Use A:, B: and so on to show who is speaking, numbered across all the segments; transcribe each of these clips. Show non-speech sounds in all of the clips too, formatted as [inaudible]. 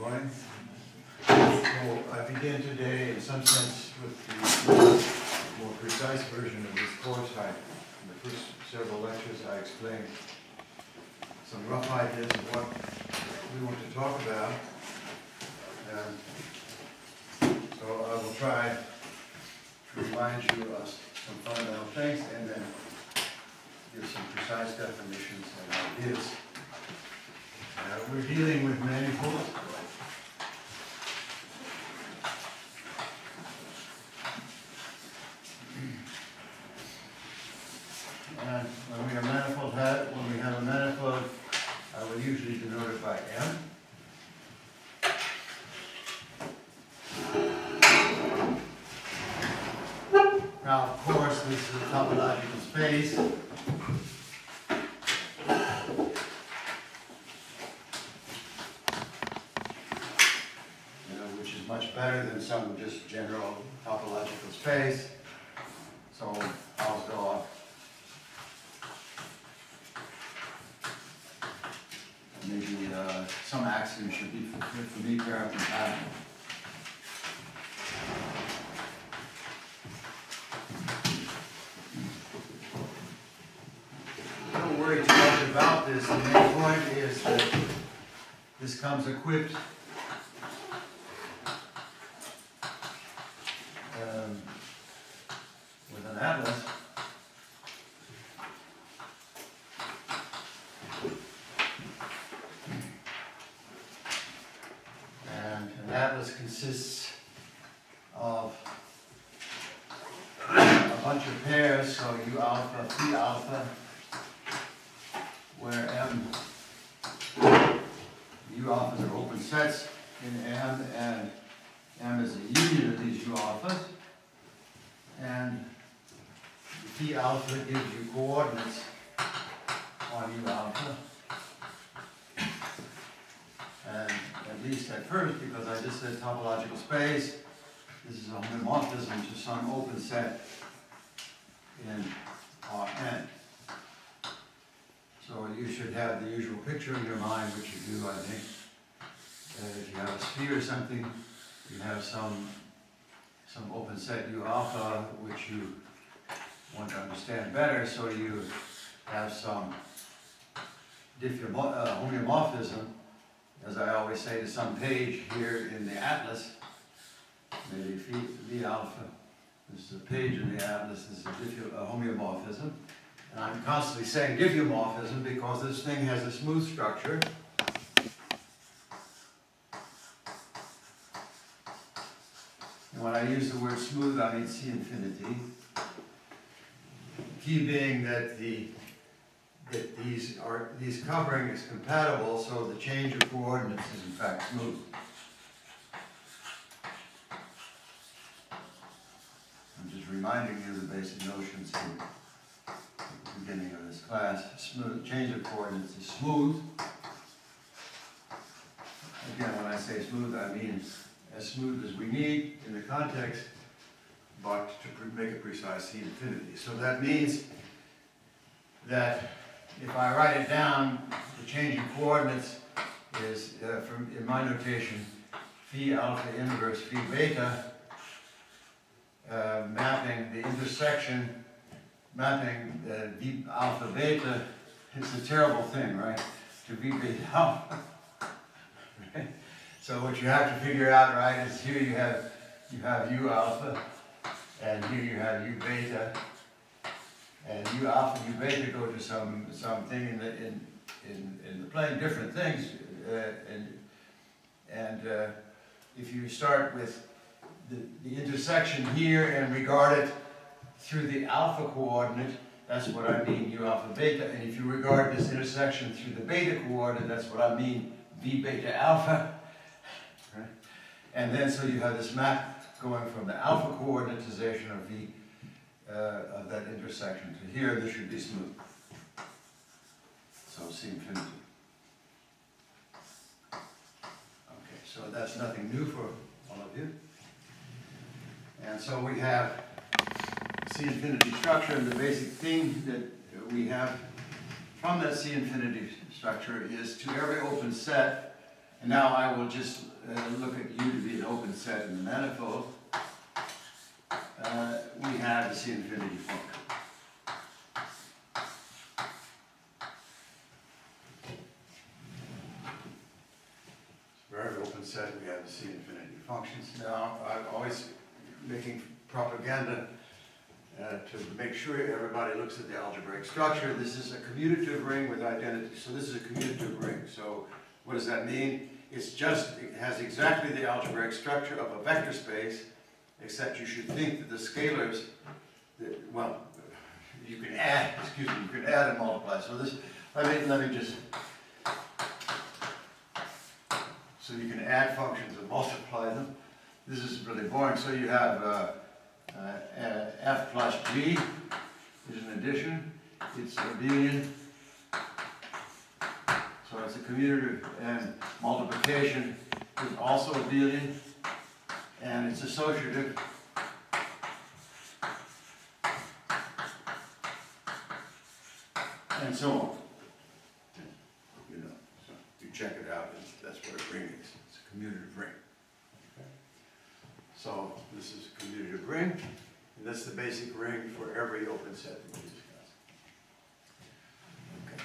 A: So I begin today in some sense with the more precise version of this course. I, in the first several lectures, I explained some rough ideas of what we want to talk about. And so I will try to remind you of some fundamental things and then give some precise definitions and ideas. Uh, we're dealing with manifolds. And when we have manifold hat, when we have a manifold, I will usually denote it by M. Now, of course, this is a topological space. You know, which is much better than some just general topological space. So I'll go off. Maybe uh, some for me parenthetical. Don't worry too much about this. The main point is that this comes equipped um, with an atlas. And an atlas consists of a bunch of pairs, so U alpha, Phi alpha, where M, U alphas are open sets in M, and M is a union of these U alphas. And Phi alpha gives you coordinates on U alpha. And at least at first, because I just said topological space, this is a homeomorphism to some open set in Rn. So you should have the usual picture in your mind, which you do, I think. That if you have a sphere or something, you have some some open set U alpha, which you want to understand better, so you have some uh, homeomorphism, as I always say to some page here in the atlas, maybe phi, V alpha. This is a page in the atlas, this is a, a homeomorphism. And I'm constantly saying diffeomorphism because this thing has a smooth structure. And when I use the word smooth, I mean C infinity. Key being that the that these are these covering is compatible, so the change of coordinates is in fact smooth. I'm just reminding you the basic notions here at the beginning of this class, smooth, change of coordinates is smooth. Again, when I say smooth, I mean as smooth as we need in the context, but to make it precise, C infinity. So that means that if I write it down, the change in coordinates is, uh, from, in my notation, phi alpha inverse phi beta, uh, mapping the intersection mapping uh, V alpha beta it's a terrible thing, right? To V beta [laughs] alpha. right? So what you have to figure out, right, is here you have you have U alpha, and here you have U beta, and U alpha U beta go to some something in the in in, in the plane, different things, uh, and and uh, if you start with the, the intersection here and regard it through the alpha coordinate, that's what I mean, u alpha beta. And if you regard this intersection through the beta coordinate, that's what I mean, v beta alpha. Right? And then so you have this map going from the alpha coordinatization of v uh, of that intersection to here. This should be smooth. So C infinity. Okay, so that's nothing new for all of you. And so we have C infinity structure, and the basic thing that we have from that C infinity structure is to every open set, And now I will just uh, look at U to be an open set in the manifold. Uh, we have the C infinity function. For every open set, we have the C infinity functions. Now, I'm always making propaganda uh, to make sure everybody looks at the algebraic structure. This is a commutative ring with identity. So this is a commutative ring. So what does that mean? It's just, it has exactly the algebraic structure of a vector space, except you should think that the scalars, that, well, you can add, [laughs] excuse me, you can add and multiply. So this, let me, let me just, so you can add functions and multiply them. This is really boring. So you have uh, uh, f plus g is an addition. It's a abelian. It's a commutative and multiplication is also abelian and it's associative. And so on. You know, so you check it out, and that's what a ring is. It's a commutative ring. So this is a commutative ring, and that's the basic ring for every open set. Okay.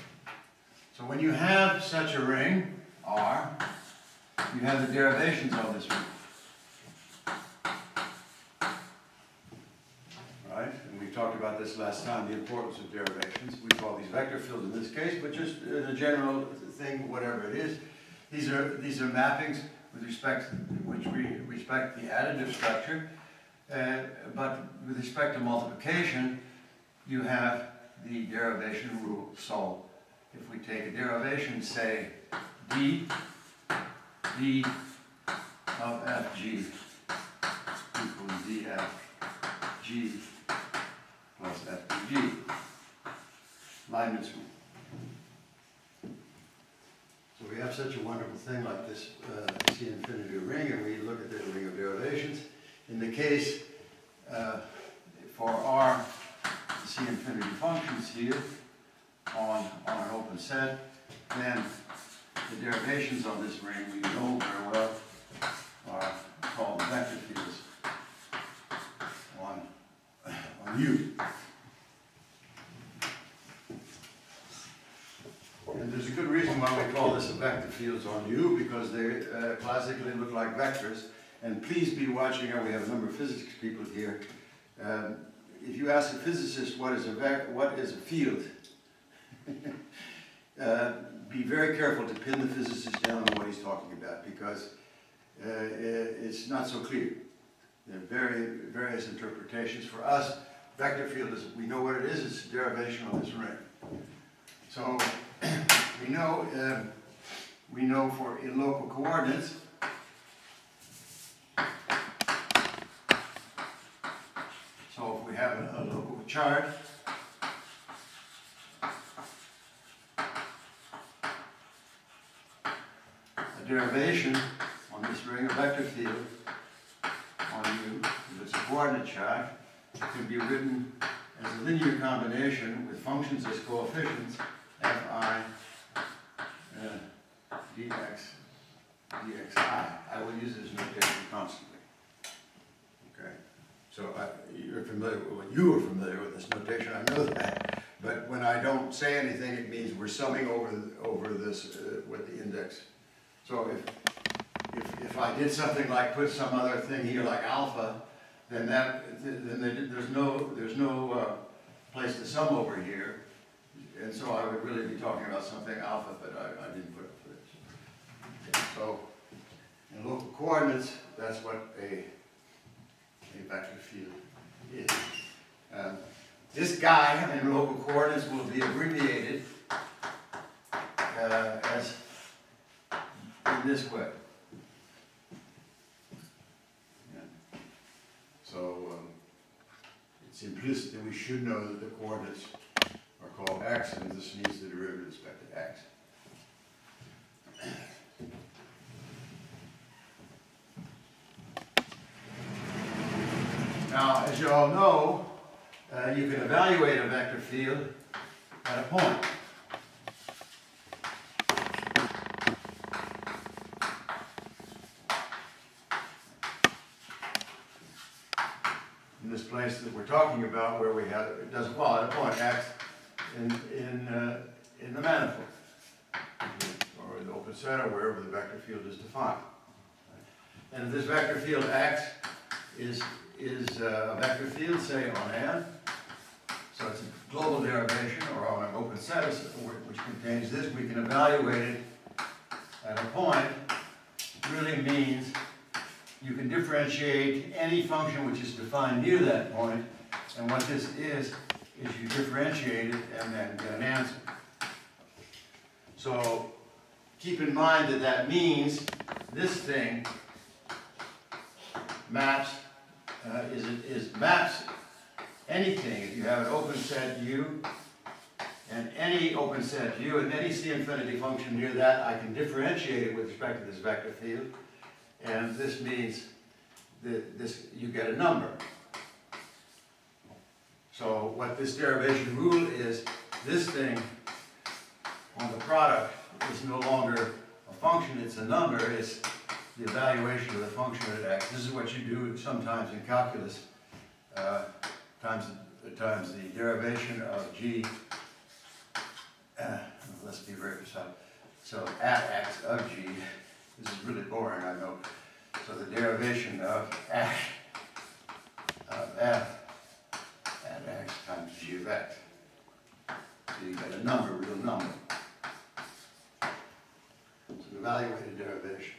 A: So when you have such a ring, R, you have the derivations of this ring. Right? And we talked about this last time, the importance of derivations. We call these vector fields in this case, but just in a general thing, whatever it is. These are, these are mappings with respect, which we respect the additive structure, uh, but with respect to multiplication, you have the derivation rule. So if we take a derivation, say d, d of fg equals dfg plus fg, Leibniz rule. So we have such a wonderful thing like this uh, C infinity ring, and we look at the ring of derivations. In the case uh, for our C infinity functions here on, on an open set, then the derivations of this ring we know very well are called vector fields on, on U. And there's a good reason why we call this a vector fields on U, because they uh, classically look like vectors. And please be watching, we have a number of physics people here. Um, if you ask a physicist what is a, what is a field, [laughs] uh, be very careful to pin the physicist down on what he's talking about, because uh, it's not so clear. There are very, various interpretations. For us, vector field is, we know what it is, it's a derivation of this ring. So [clears throat] we know, uh, we know for in local coordinates, so if we have a, a local chart, derivation on this ring of vector field on U, a coordinate chart, can be written as a linear combination with functions as coefficients fi uh, dx dxi. I will use this notation constantly. Okay, so I, you're familiar with, you are familiar with this notation. I know that. But when I don't say anything, it means we're summing over over this uh, with the index. So if, if if I did something like put some other thing here like alpha, then that then there's no there's no uh, place to sum over here. And so I would really be talking about something alpha, but I, I didn't put it so in local coordinates, that's what a, a vector field is. Um, this guy in local coordinates will be abbreviated uh, as in this way. Yeah. So um, it's implicit that we should know that the coordinates are called x, and this needs the derivative with respect to x. Now, as you all know, uh, you can evaluate a vector field at a point. Place that we're talking about where we have, it doesn't, well, at a point acts in, in, uh, in the manifold. Or in the open set or wherever the vector field is defined. And if this vector field acts is, is uh, a vector field, say on N, so it's a global derivation or on an open set which contains this, we can evaluate it at a point, really means you can differentiate any function which is defined near that point, and what this is, is you differentiate it and then get an answer. So keep in mind that that means this thing maps, uh, is, is maps anything. If you have an open set U, and any open set U, and any C infinity function near that, I can differentiate it with respect to this vector field. And this means that this, you get a number. So what this derivation rule is, this thing on the product is no longer a function, it's a number, it's the evaluation of the function at x. This is what you do sometimes in calculus, uh, times, times the derivation of g, uh, let's be very precise. So at x of g, this is really boring, I know. So the derivation of f of f at x times g of x. So you get a number, real number. So an evaluated derivation.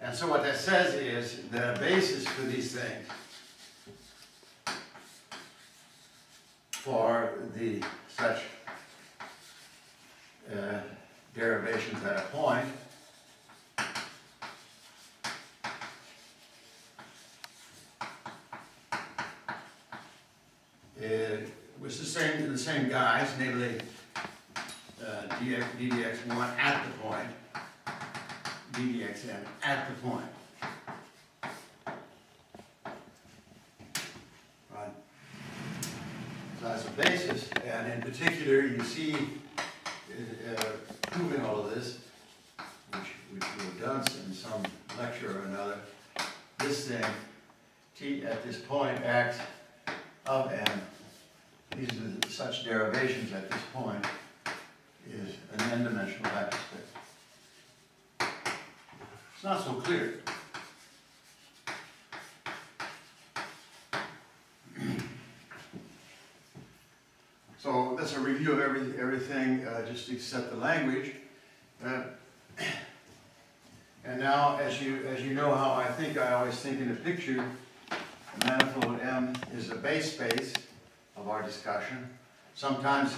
A: And so what that says is a basis for these things for the such uh, derivations at a point it same the same guys, namely uh, dx, ddx1 at the point, ddxn at the point. Right. So that's a basis, and in particular, you see, uh, proving all of this, which, which we have done in some lecture or another, this thing, t at this point acts of n, these are such derivations at this point, is an n-dimensional vector space. It's not so clear. So that's a review of every, everything, uh, just to set the language. Uh, and now, as you, as you know how I think, I always think in a picture, a manifold M is a base space of our discussion. Sometimes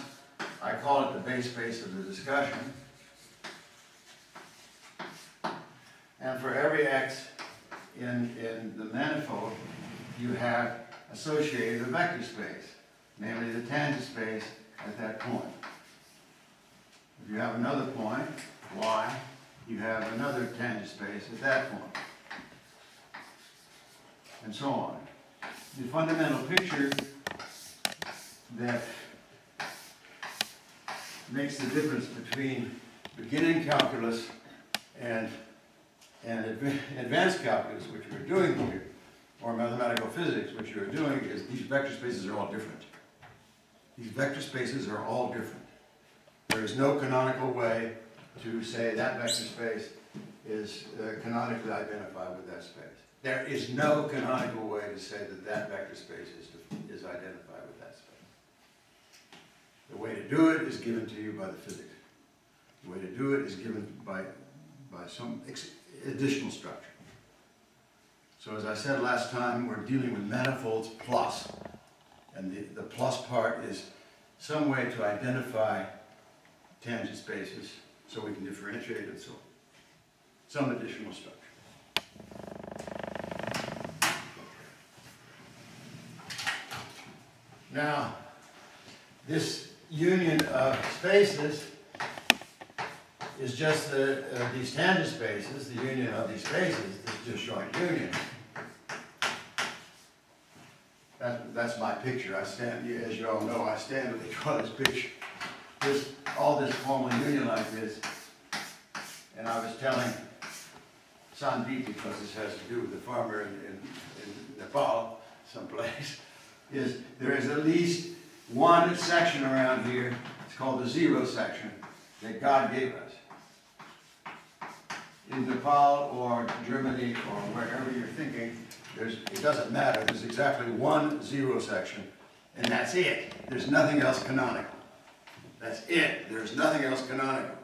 A: I call it the base space of the discussion. And for every x in, in the manifold, you have associated a vector space, namely the tangent space at that point. If you have another point, y, you have another tangent space at that point, and so on the fundamental picture that makes the difference between beginning calculus and, and advanced calculus, which we're doing here, or mathematical physics, which you're doing, is these vector spaces are all different. These vector spaces are all different. There is no canonical way to say that vector space is uh, canonically identified with that space. There is no canonical way to say that that vector space is, is identified. The way to do it is given to you by the physics. The way to do it is given by, by some additional structure. So as I said last time, we're dealing with manifolds plus. And the, the plus part is some way to identify tangent spaces so we can differentiate and so on. Some additional structure. Now, this union of spaces is just the, uh, these tangent spaces, the union of these spaces, is just showing union. That, that's my picture. I stand, as you all know, I stand with draw this picture. This, all this formal union like this. And I was telling Sandeep, because this has to do with the farmer in, in, in Nepal, someplace, [laughs] is there is at least one section around here, it's called the zero section, that God gave us. In Nepal or Germany or wherever you're thinking, there's, it doesn't matter, there's exactly one zero section, and that's it. There's nothing else canonical. That's it, there's nothing else canonical.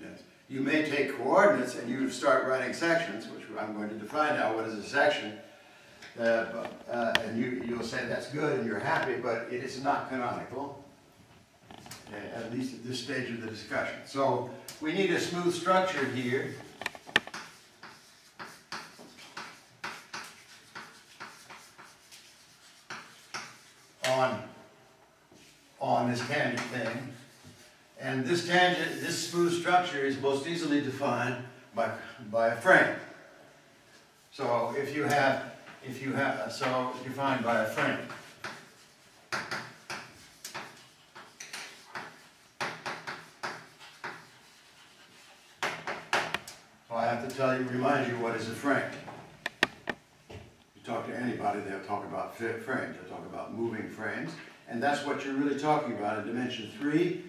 A: Yes. You may take coordinates and you start writing sections, which I'm going to define now, what is a section? Uh, uh, and you, you'll say that's good and you're happy, but it is not canonical, uh, at least at this stage of the discussion. So we need a smooth structure here. on, on this tangent thing. And this tangent, this smooth structure is most easily defined by, by a frame. So if you have, if you have, so defined by a frame. So I have to tell you, remind you what is a frame. You talk to anybody, they'll talk about frames, they'll talk about moving frames. And that's what you're really talking about in dimension three.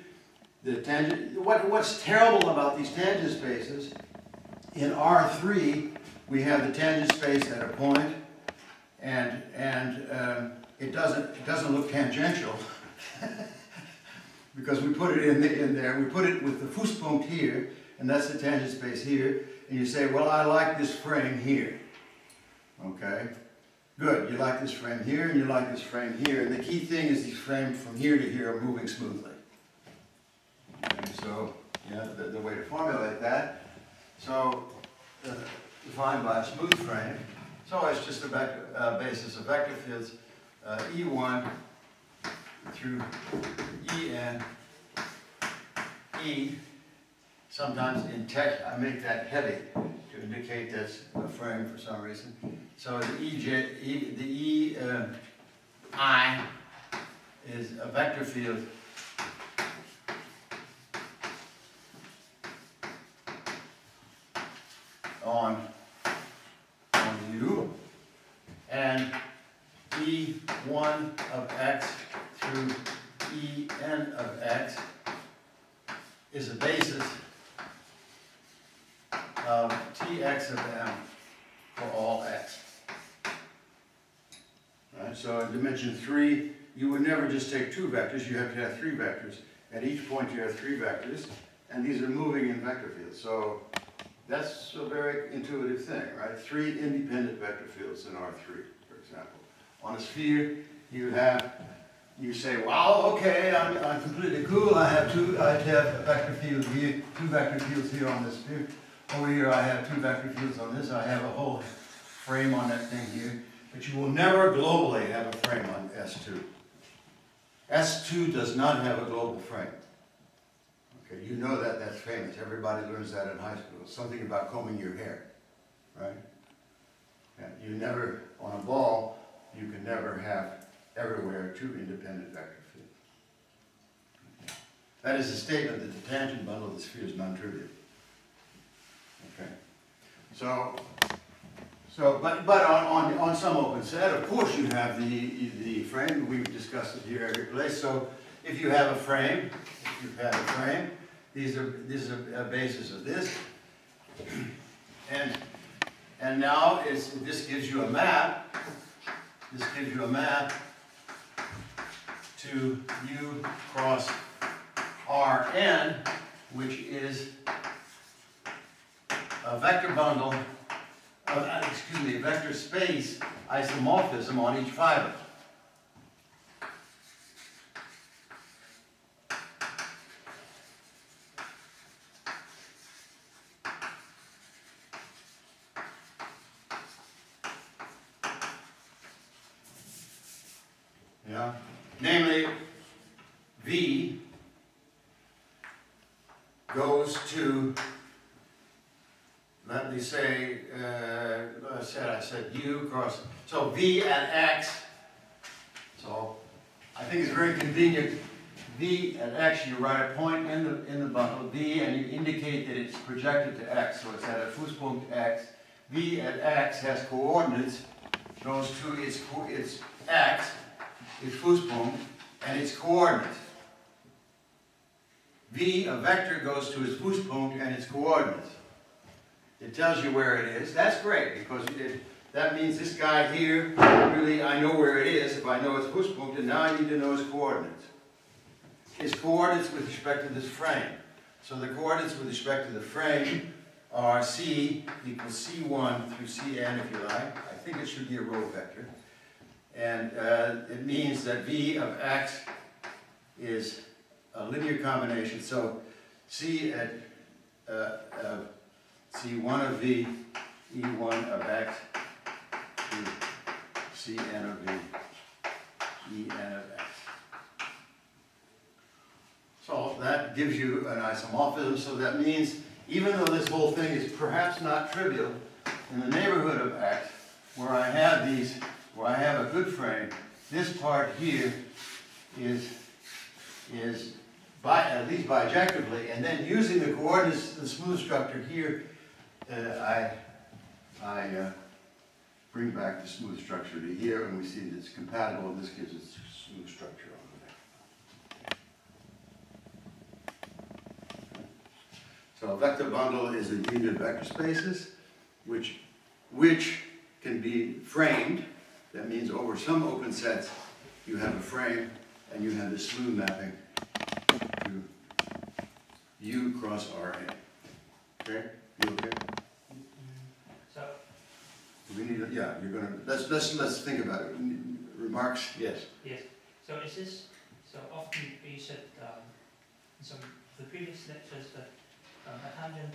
A: The tangent, what, what's terrible about these tangent spaces, in R3, we have the tangent space at a point, and, and um, it, doesn't, it doesn't look tangential. [laughs] because we put it in, the, in there, we put it with the Fußpunkt here, and that's the tangent space here, and you say, well, I like this frame here. Okay? Good, you like this frame here, and you like this frame here, and the key thing is these frames from here to here are moving smoothly. So, yeah, the, the way to formulate that, so, uh, defined by a smooth frame, so it's just a uh, basis of vector fields, uh, E1 through En, E, sometimes in text, I make that heavy to indicate that's a frame for some reason. So the EJ, e, the E uh, I is a vector field. On U, and E1 of x through En of x is a basis of Tx of m for all x. Right, so in dimension three, you would never just take two vectors, you have to have three vectors. At each point you have three vectors, and these are moving in vector fields. So that's a very intuitive thing, right? Three independent vector fields in R3, for example. On a sphere, you have, you say, wow, okay, I'm, I'm completely cool. I have two, I have vector field here, two vector fields here on this sphere. Over here, I have two vector fields on this. I have a whole frame on that thing here. But you will never globally have a frame on S2. S2 does not have a global frame. Okay, you know that, that's famous. Everybody learns that in high school. Something about combing your hair, right? And you never, on a ball, you can never have everywhere two independent vector fields. That is a statement that the tangent bundle of the sphere is non-trivial. Okay. So, so, but, but on, on, on some open set, of course you have the, the frame, we've discussed it here every place, so if you have a frame, if you have a frame, these are, this is a, a uh, basis of this, and, and now is, this gives you a map, this gives you a map to U cross Rn, which is a vector bundle, uh, excuse me, a vector space isomorphism on each fiber. Yeah, namely, V goes to let me say, uh, I said, I said U cross, so V at X, so I think it's very convenient, V at X, you write a point in the, in the bundle, V, and you indicate that it's projected to X, so it's at a Fußpunkt X. V at X has coordinates goes to its, its x, its Fußpunkt, and its coordinates. V, a vector, goes to its Fußpunkt and its coordinates. It tells you where it is. That's great, because it, that means this guy here, really, I know where it is if I know its Fußpunkt, and now I need to know its coordinates. Its coordinates with respect to this frame. So the coordinates with respect to the frame are C equals C1 through Cn, if you like. I think it should be a row vector. And uh, it means that V of x is a linear combination. So C at uh, uh, C1 of V, E1 of x Cn of V, En of x. That gives you an isomorphism, so that means even though this whole thing is perhaps not trivial, in the neighborhood of x, where I have these, where I have a good frame, this part here is, is at least bijectively, and then using the coordinates, the smooth structure here, uh, I, I uh, bring back the smooth structure to here, and we see that it's compatible, and this gives it smooth structure over there. So a vector bundle is a union of vector spaces, which, which can be framed. That means over some open sets, you have a frame and you have the smooth mapping to U cross RA. Okay? You okay?
B: So,
A: We need, a- yeah, you're gonna, let's, let's, let's think about it. Remarks? Yes.
B: yes, so is this, so often we said, um, in some of the previous lectures that um, a tangent,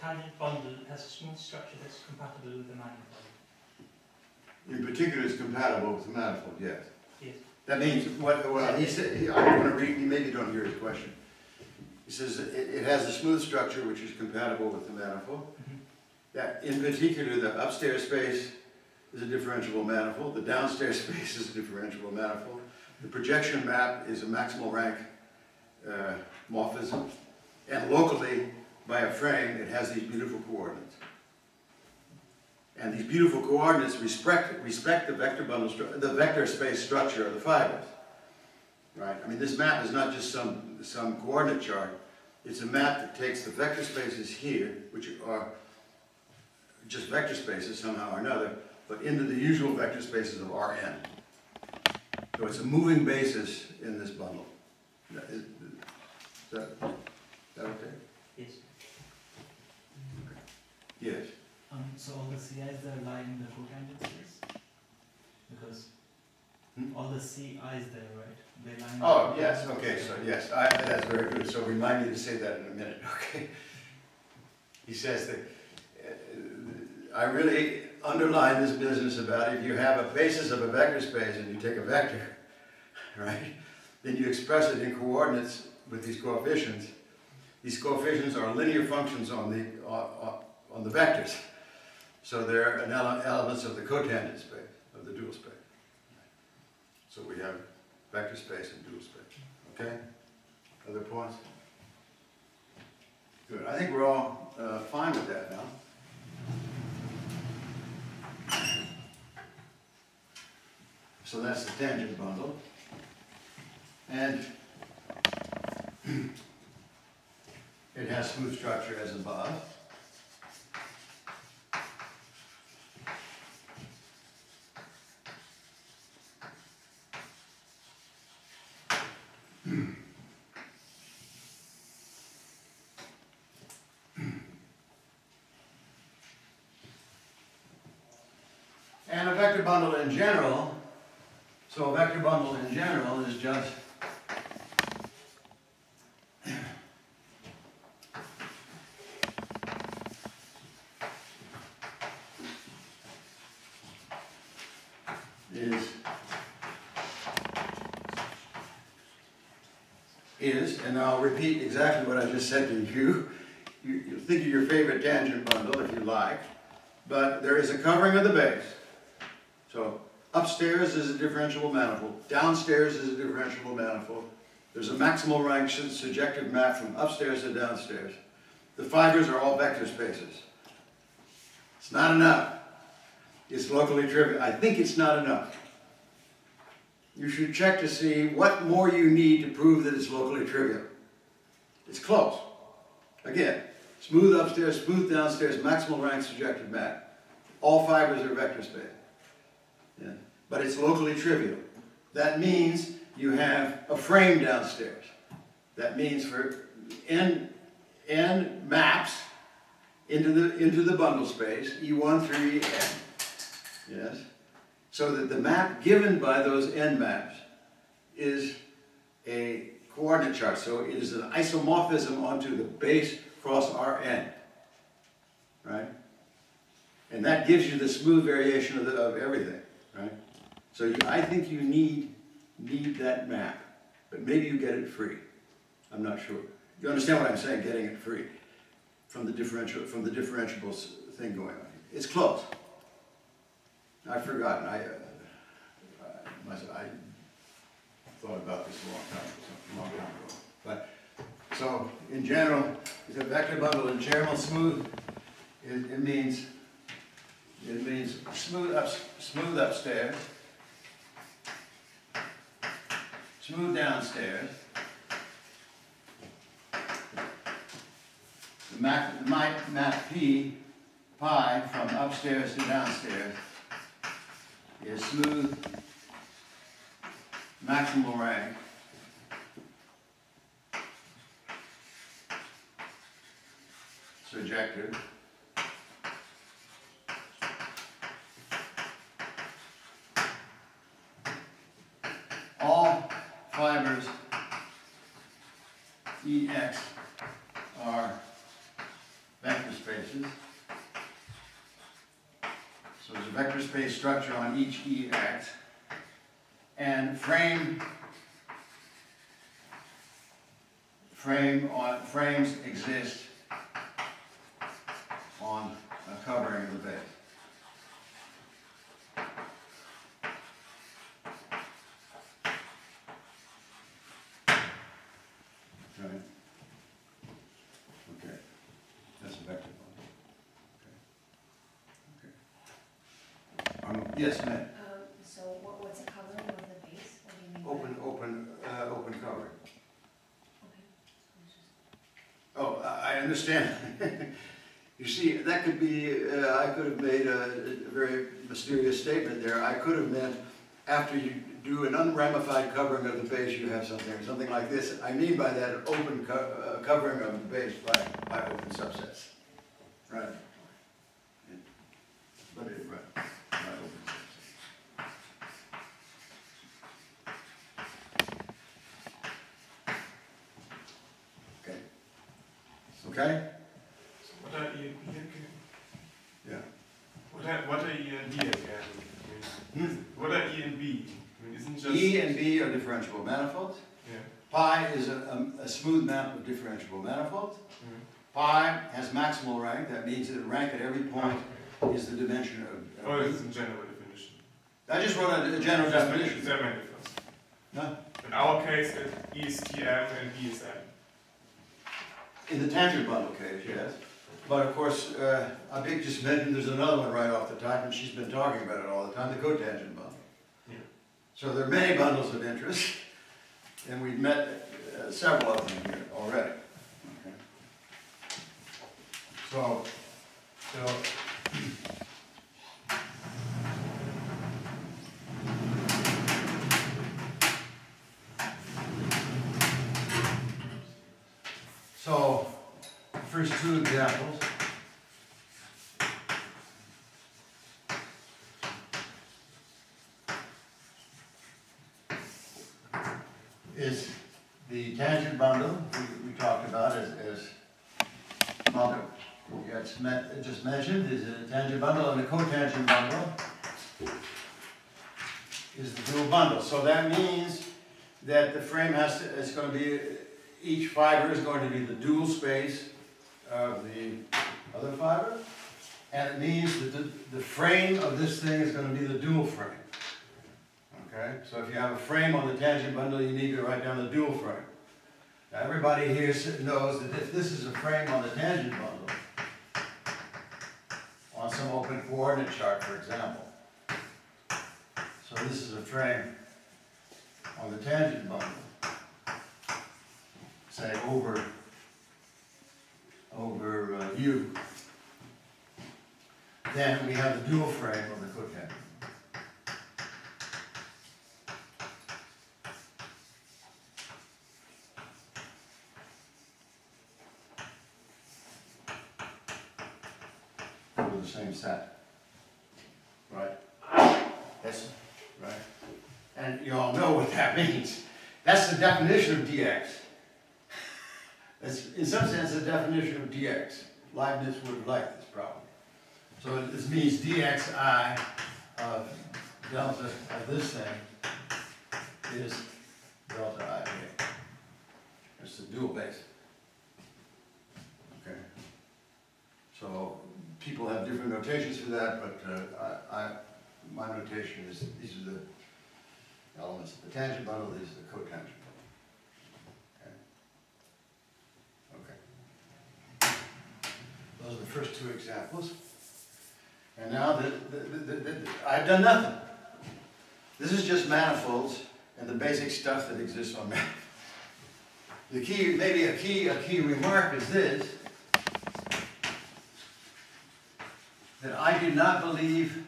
B: tangent bundle has a smooth structure that's compatible with the manifold.
A: In particular, it's compatible with the manifold, yes.
B: Yes,
A: That means, what, well, he said, he- I'm gonna read, you maybe don't hear his question. He says it, it has a smooth structure which is compatible with the manifold.
B: Mhm.
A: That in particular, the upstairs space is a differentiable manifold, the downstairs [laughs] space is a differentiable manifold. The projection map is a maximal rank, uh, morphism. And locally, by a frame, it has these beautiful coordinates. And these beautiful coordinates respect, respect the vector bundle, the vector space structure of the fibers. Right? I mean, this map is not just some, some coordinate chart. It's a map that takes the vector spaces here, which are just vector spaces somehow or another, but into the usual vector spaces of Rn. So it's a moving basis in this bundle. That, that okay?
B: yes,
A: Yes.
C: Um, so all the CIs there lie in the cotangent space? Because
A: Hmm?
C: all the CIs there, right? They lie in
A: Oh,
C: the
A: yes, okay, so yes, I, that's very good, so remind me to say that in a minute, [laughs] okay? He says that, uh, I really underline this business about if you have a basis of a vector space and you take a vector, [laughs] right? Then you express it in coordinates with these coefficients. These coefficients are linear functions on the, on, on- the vectors. So they're ele- elements of the cotangent space, of the dual space. So we have vector space and dual space, okay? Other points? Good, I think we're all uh, fine with that now. So that's the tangent bundle. And [clears throat] it has smooth structure as above. And a vector bundle in general, so a vector bundle in general is just is is, and I'll repeat exactly what I just said to you. [laughs] You, you think of your favorite tangent bundle if you like, but there is a covering of the base. So upstairs is a differentiable manifold, downstairs is a differentiable manifold. There's a maximal rank su- surjective map from upstairs to downstairs. The fibers are all vector spaces. It's not enough. it's locally trivial. I think it's not enough. You should check to see what more you need to prove that it's locally trivial. It's close. Again, smooth upstairs, smooth downstairs, maximal rank surjective map. All fibers are vector space. Yeah. But it's locally trivial. That means you have a frame downstairs. That means for n, n maps into the, into the bundle space, E1 through En. Yes? So that the map given by those n maps is a coordinate chart. So it is an isomorphism onto the base cross Rn. Right? And that gives you the smooth variation of, the, of everything. Right? So you, I think you need, need that map. But maybe you get it free. I'm not sure. You understand what I'm saying, getting it free from the differential, from the differentiable thing going on. It's close. I've forgotten, I, uh, I, I thought about this a long time, a long time ago. But, so, in general, is a vector bundle in general smooth, it, it means, it means smooth up, smooth upstairs, smooth downstairs, the map, the map, map P, pi, from upstairs to downstairs, is smooth, maximal rank. Surjective. All fibers EX are vector spaces. So there's a vector space structure on each EX. And frame, frame on, frames exist on a covering of the base. Right? Okay. That's a vector one. Okay. Um, yes, ma'am.
D: Um, so what, what's the covering of the base? What do you mean by?
A: Open, open, uh, open covering.
D: Okay. It's just-
A: Oh, I I understand. [laughs] You see, that could be, uh, I could have made a a very mysterious statement there. I could have meant, after you do an unramified covering of the base, you have something, something like this. I mean by that, open co- uh, covering of the base by, by open subsets. Right. Yeah. But it, right, by open subsets. Okay. Okay?
E: What are E and B again?
A: Yeah.
E: What are, what are E and B again? I mean,
A: Hmm?
E: What are E and B? I mean, isn't just
A: E and B are differentiable manifolds.
E: yeah.
A: Pi is a, a, a of differentiable manifolds.
E: mm.
A: Pi has maximal rank, that means that rank at every point is the dimension of.
E: Oh,
A: of-
E: this a general definition.
A: I just wrote a, a general
E: Just
A: definition.
E: There are many.
A: No?
E: In our case, it E is TM and B is M.
A: In the tangent bundle case, yes. But of course, uh, Abik just mentioned there's another one right off the top, and she's been talking about it all the time, the cotangent bundle.
E: Yeah.
A: So there are many bundles of interest, and we've met uh, several of them here already. Okay. So, so. So, first two examples. Is the tangent bundle we, we talked about as, as Malcolm just mentioned, is a tangent bundle and a cotangent bundle is the dual bundle. So that means that the frame has to, it's gonna be, each fiber is going to be the dual space of the other fiber. And it means that the, the frame of this thing is gonna be the dual frame. Okay, so if you have a frame on the tangent bundle, you need to write down the dual frame. Everybody here knows that if this is a frame on the tangent bundle, on some open coordinate chart, for example. So this is a frame on the tangent bundle. Say over, over uh, U. Then we have the dual frame of the cotangent. Over the same set. Right? That's, right? And you all know what that means. That's the definition of dx. That's, in some sense, the definition of dx. Leibniz would have liked this problem. So this means dxi of delta of this thing is delta i. It's the dual base. Okay. So people have different notations for that, but uh, I, I, my notation is, these are the elements of the tangent bundle, these are the cotangent bundle. Okay. Okay. Those are the first two examples. And now the, the, the, I've done nothing. This is just manifolds and the basic stuff that exists on [laughs] manifolds. The key, maybe a key, a key remark is this, that I did not believe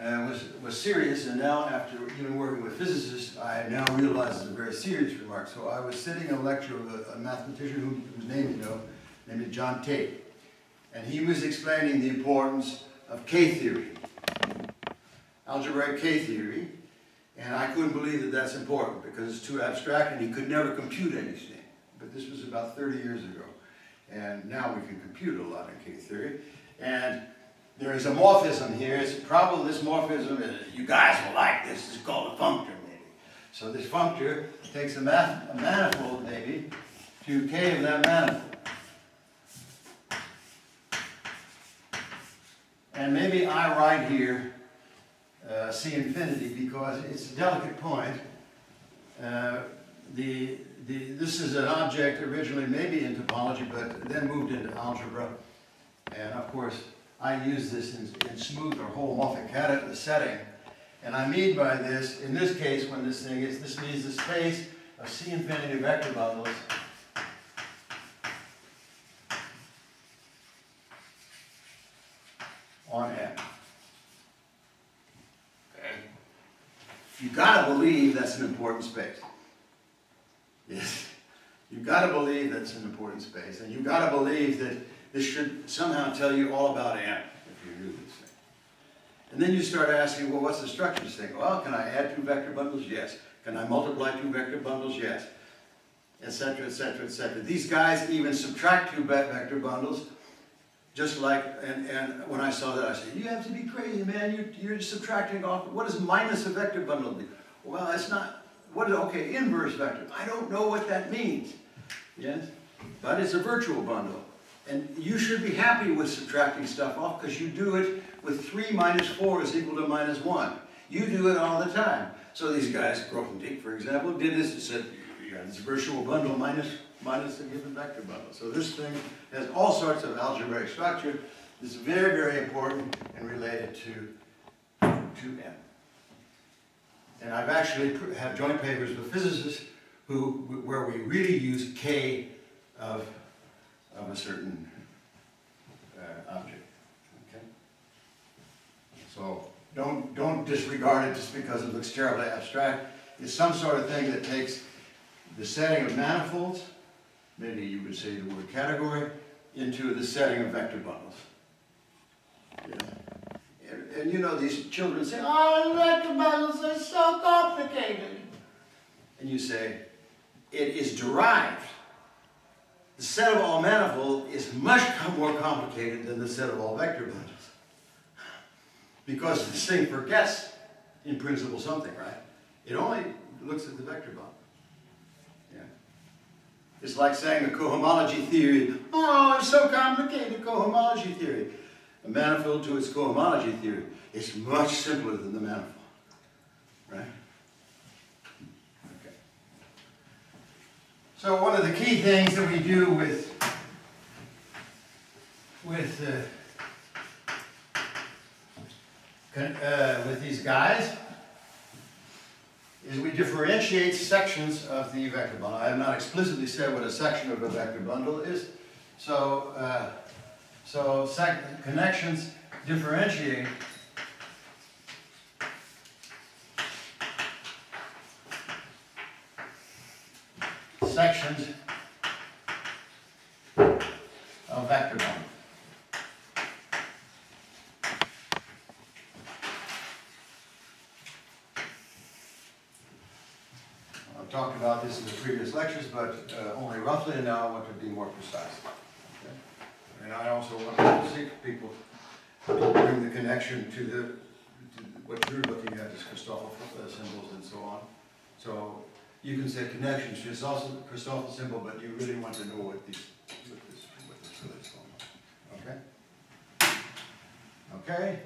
A: uh, was, was serious, and now after even working with physicists, I now realize it's a very serious remark. So I was sitting in a lecture with a, a mathematician who, whose name you know, named John Tate, and he was explaining the importance of K-theory, algebraic K-theory, and I couldn't believe that that's important because it's too abstract and he could never compute anything. But this was about 30 years ago. And now we can compute a lot in K-theory. And there is a morphism here. It's probably this morphism, you guys will like this, it's called a functor maybe. So this functor takes a, math, a manifold maybe to K of that manifold. And maybe I write here uh, C infinity because it's a delicate point. Uh, the, the, this is an object originally maybe in topology, but then moved into algebra. And of course, I use this in, in smooth or holomorphic setting. And I mean by this, in this case, when this thing is, this means the space of C infinity vector bundles on N. Okay? You gotta believe that's an important space. Yes. You've gotta believe that's an important space, and you've gotta believe that this should somehow tell you all about N if you do this thing. And then you start asking, well, what's the structure of this thing? Well, can I add two vector bundles? Yes. Can I multiply two vector bundles? Yes. Etc., etc., et cetera, et cetera. These guys even subtract two vector bundles, just like, and, and when I saw that, I said, you have to be crazy, man, you're, you're subtracting off, what does minus a vector bundle do? Well, it's not, what is, okay, inverse vector, I don't know what that means. Yes, but it's a virtual bundle. And you should be happy with subtracting stuff off because you do it with three minus four is equal to minus one. You do it all the time. So these guys, Grothendieck, for example, did this and said, you got this virtual bundle minus, minus a given vector bundle. So this thing has all sorts of algebraic structure. It's very, very important and related to, to M. And I've actually have joint papers with physicists who, where we really use K of, of a certain uh, object. Okay? So don't, don't disregard it just because it looks terribly abstract. It's some sort of thing that takes the setting of manifolds, maybe you would say the word category, into the setting of vector bundles. Yeah. And, and you know, these children say, oh, vector bundles are so complicated. And you say, it is derived. The set of all manifold is much more complicated than the set of all vector bundles. Because this thing forgets, in principle, something, right? It only looks at the vector bundle. It's like saying the cohomology theory, oh, it's so complicated, cohomology theory. A manifold to its cohomology theory is much simpler than the manifold, right? Okay. So one of the key things that we do with, with uh, uh, with these guys is we differentiate sections of the vector bundle. I have not explicitly said what a section of a vector bundle is. So, uh, so connections differentiate sections of vector bundle. I've talked about this in the previous lectures, but uh, only roughly, and now I want to be more precise. Okay? And I also want to seek people to bring the connection to the, to what you're looking at as Christoffel uh, symbols and so on. So you can say connections, it's also Christoffel symbol, but you really want to know what these, what this, what this really is going on. Okay? Okay?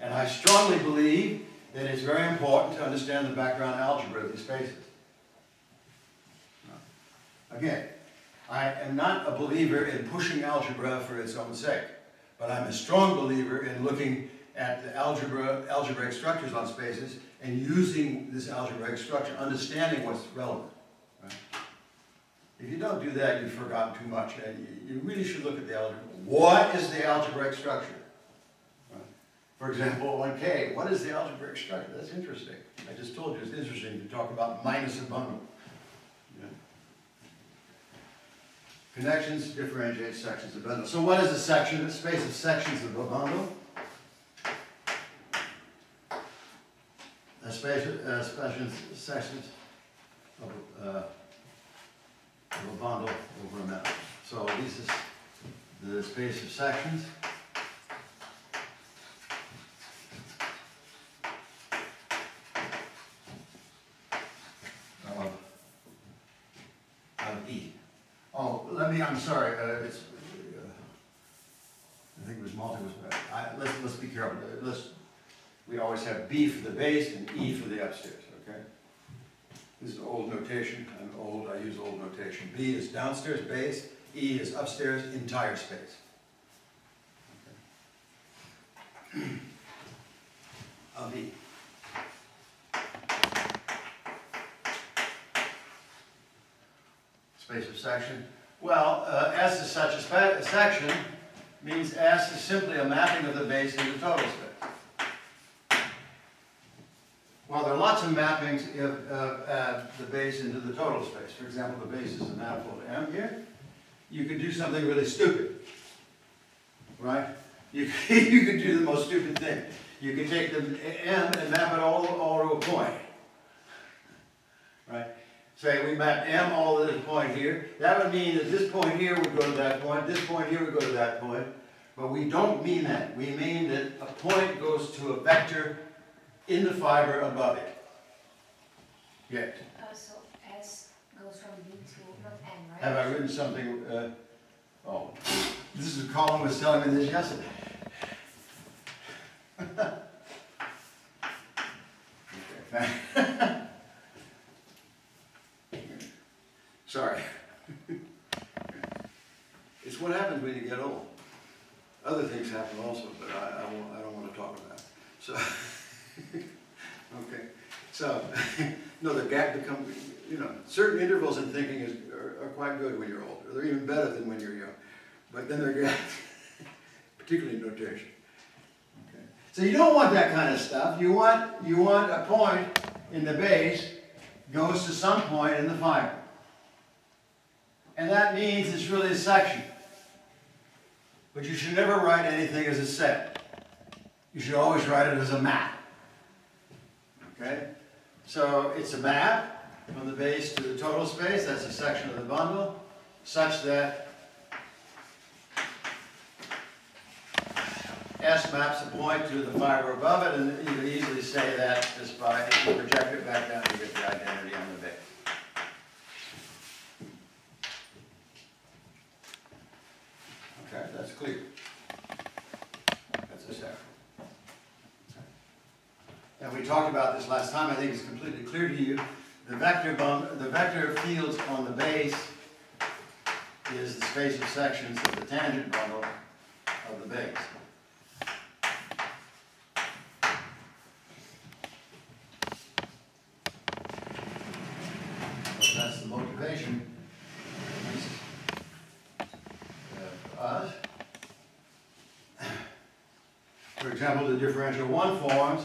A: And I strongly believe that it's very important to understand the background algebra of these spaces. Again, I am not a believer in pushing algebra for its own sake, but I'm a strong believer in looking at the algebra, algebraic structures on spaces and using this algebraic structure, understanding what's relevant. right? If you don't do that, you've forgotten too much, and you, you really should look at the algebra. What is the algebraic structure? For example, on K, what is the algebraic structure? That's interesting. I just told you it's interesting to talk about minus a bundle. Yeah. Connections differentiate sections of bundle. So what is a section? A space of sections of a bundle. A space, uh, sections, sections of, uh, of a bundle over a metal. So this is the space of sections. Of, of E. Oh, let me, I'm sorry, uh, it's, uh, I think it was multi, was, I, let's, let's be careful, Uh, let's, we always have B for the base and E for the upstairs, okay? This is old notation, I'm old, I use old notation. B is downstairs base, E is upstairs entire space. Okay. [clears throat] E. Space of section. Well, uh, S is such a spa- section means S is simply a mapping of the base into total space. Well, there are lots of mappings of, of uh, the base into the total space. For example, the base is a manifold M here. You could do something really stupid, right? You, [laughs] you could do the most stupid thing. You could take the M and map it all, all to a point, right? Say we map M all to this point here. That would mean that this point here would go to that point, this point here would go to that point. But we don't mean that. We mean that a point goes to a vector in the fiber above it. Yet.
D: Uh, so S goes from B to from N, right?
A: Have I written something, uh, oh, this is, Colin was telling me this yesterday. [laughs] Okay. Sorry. It's what happens when you get old. Other things happen also, but I, I won't, I don't wanna talk about it. So, [laughs] okay, so, no, the gap becomes, you know, certain intervals in thinking is, are, are quite good when you're older. They're even better than when you're young. But then they're [laughs] particularly in notation. Okay. So you don't want that kind of stuff. You want, you want a point in the base goes to some point in the fiber. And that means it's really a section. But you should never write anything as a set. You should always write it as a map. Okay? So it's a map from the base to the total space, that's a section of the bundle, such that S maps a point to the fiber above it, and you can easily say that just by, if you project it back down, you get the identity on the base. Okay, that's clear. and we talked about this last time, I think it's completely clear to you, the vector, bump, the vector fields on the base is the spatial sections of the tangent bundle of the base. So that's the motivation. Uh, For example, the differential one forms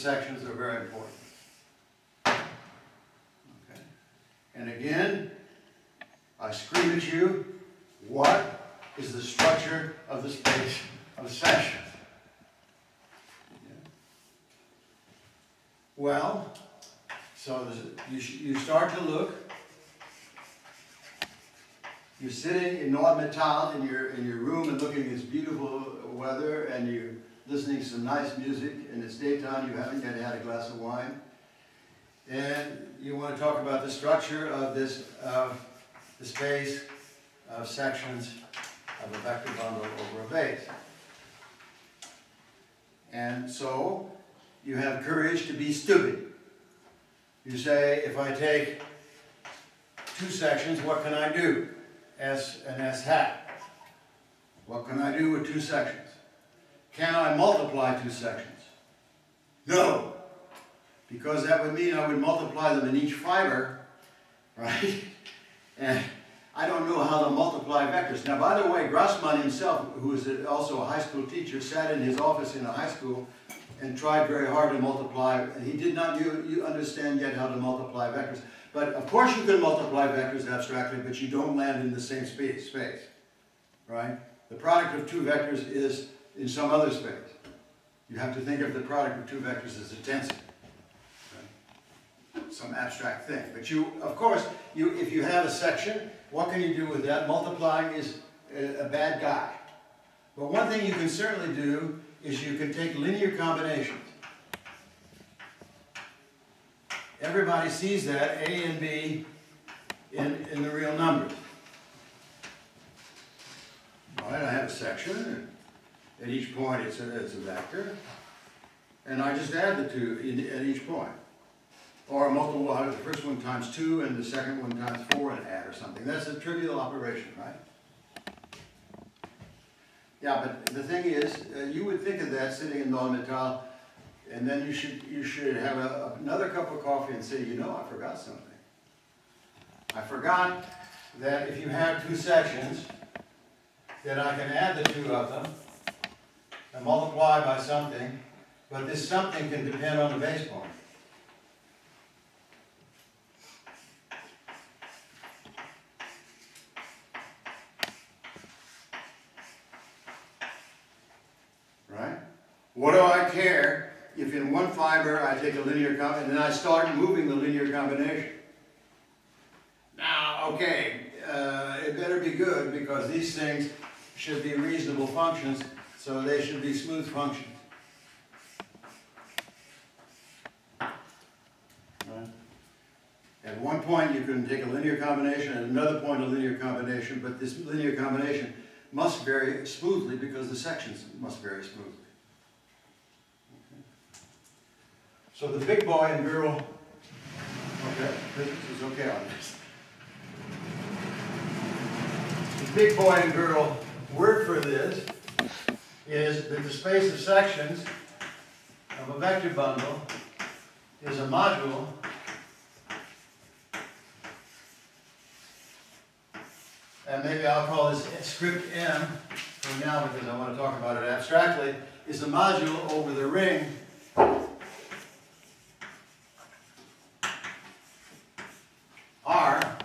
A: spaces of sections are very important. Okay. And again, I scream at you, what is the structure of the space of section? Well, so you, you start to look. You're sitting in Nordmetall in your, in your room and looking at this beautiful weather and you're listening to some nice music and it's daytime, you haven't yet had a glass of wine. And you want to talk about the structure of this, of the space of sections of a vector bundle over a base. And so, you have courage to be stupid. You say, if I take two sections, what can I do? S and S hat. What can I do with two sections? Can I multiply two sections? No. Because that would mean I would multiply them in each fiber, [laughs] right? And I don't know how to multiply vectors. Now, by the way, Grassmann himself, who is also a high school teacher, sat in his office in a high school and tried very hard to multiply. He did not you, you understand yet how to multiply vectors. But of course you can multiply vectors abstractly, but you don't land in the same space, space, right? The product of two vectors is in some other space. You have to think of the product of two vectors as a tensor, right? some abstract thing. But you, of course, you, if you have a section, what can you do with that? Multiplying is a, a bad guy. But one thing you can certainly do is you can take linear combinations. Everybody sees that, A and B, in, in the real numbers. All right, I have a section, at each point it's a, it's a vector, and I just add the two in, at each point. Or multiply the first one times two and the second one times four and add or something. That's a trivial operation, right? Yeah, but the thing is, uh, you would think of that sitting in Nordmetall, and then you should, you should have a, another cup of coffee and say, you know, I forgot something. I forgot that if you have two sections, that I can add the two of them and multiply by something, but this something can depend on the base point. Right? What do I care if in one fiber I take a linear com and then I start moving the linear combination? Now, okay, uh, it better be good because these things should be reasonable functions, so they should be smooth functions. At one point, you can take a linear combination, at another point, a linear combination, but this linear combination must vary smoothly because the sections must vary smoothly. Okay. So the big boy and girl, okay, this is okay on this. The big boy and girl word for this is that the space of sections of a vector bundle is a module and maybe I'll call this script M for now because I want to talk about it abstractly, is a module over the ring R,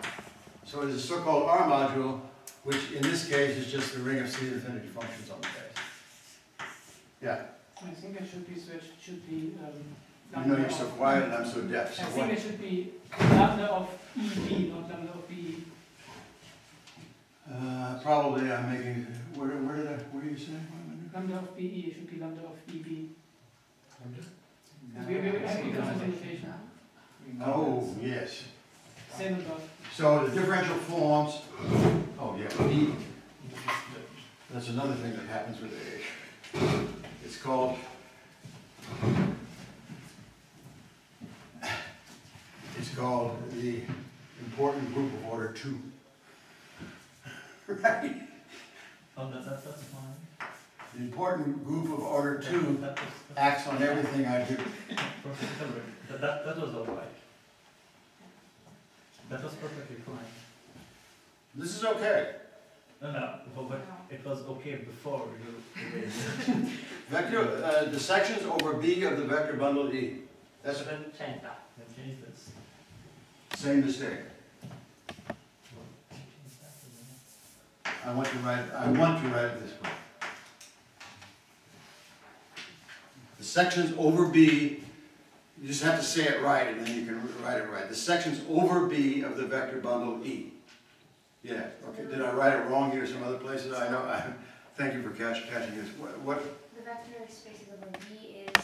A: so it is a so-called R module, which in this case is just the ring of C infinity functions on the base. Yeah,
F: I think it should be switched, it should be, um.
A: you know you're
F: lambda
A: so
F: of-
A: quiet and I'm so deaf, so
F: I
A: what?
F: think it should be lambda of EB, not lambda of E. BE.
A: Uh, probably I'm making, where, where did I, where are you saying?
F: Lambda of BE should be lambda of EB. We, we, we have different notation.
A: Oh, yes.
F: Same above.
A: So the differential forms, oh yeah. That's another thing that happens with age. It's called it's called the important group of order two. [laughs] right?
C: Oh, that, that, that's fine.
A: The important group of order two
C: that, was,
A: acts on everything I do. [laughs]
C: that, that, that was all right. That was perfectly fine.
A: This is okay.
C: No, no, [laughs] but- but it was okay before you. [laughs]
A: Vector, uh, the sections over B of the vector bundle E. That's
B: So then change that.
C: Then change this.
A: same mistake.
C: Change that to the-
A: I want to write, I want to write it this way. The sections over B, you just have to say it right and then you can write it right. The sections over B of the vector bundle E. Yeah, okay, did I write it wrong here some other places? I know, I, thank you for catch, catching this. What, what,
D: The vector spaces over B is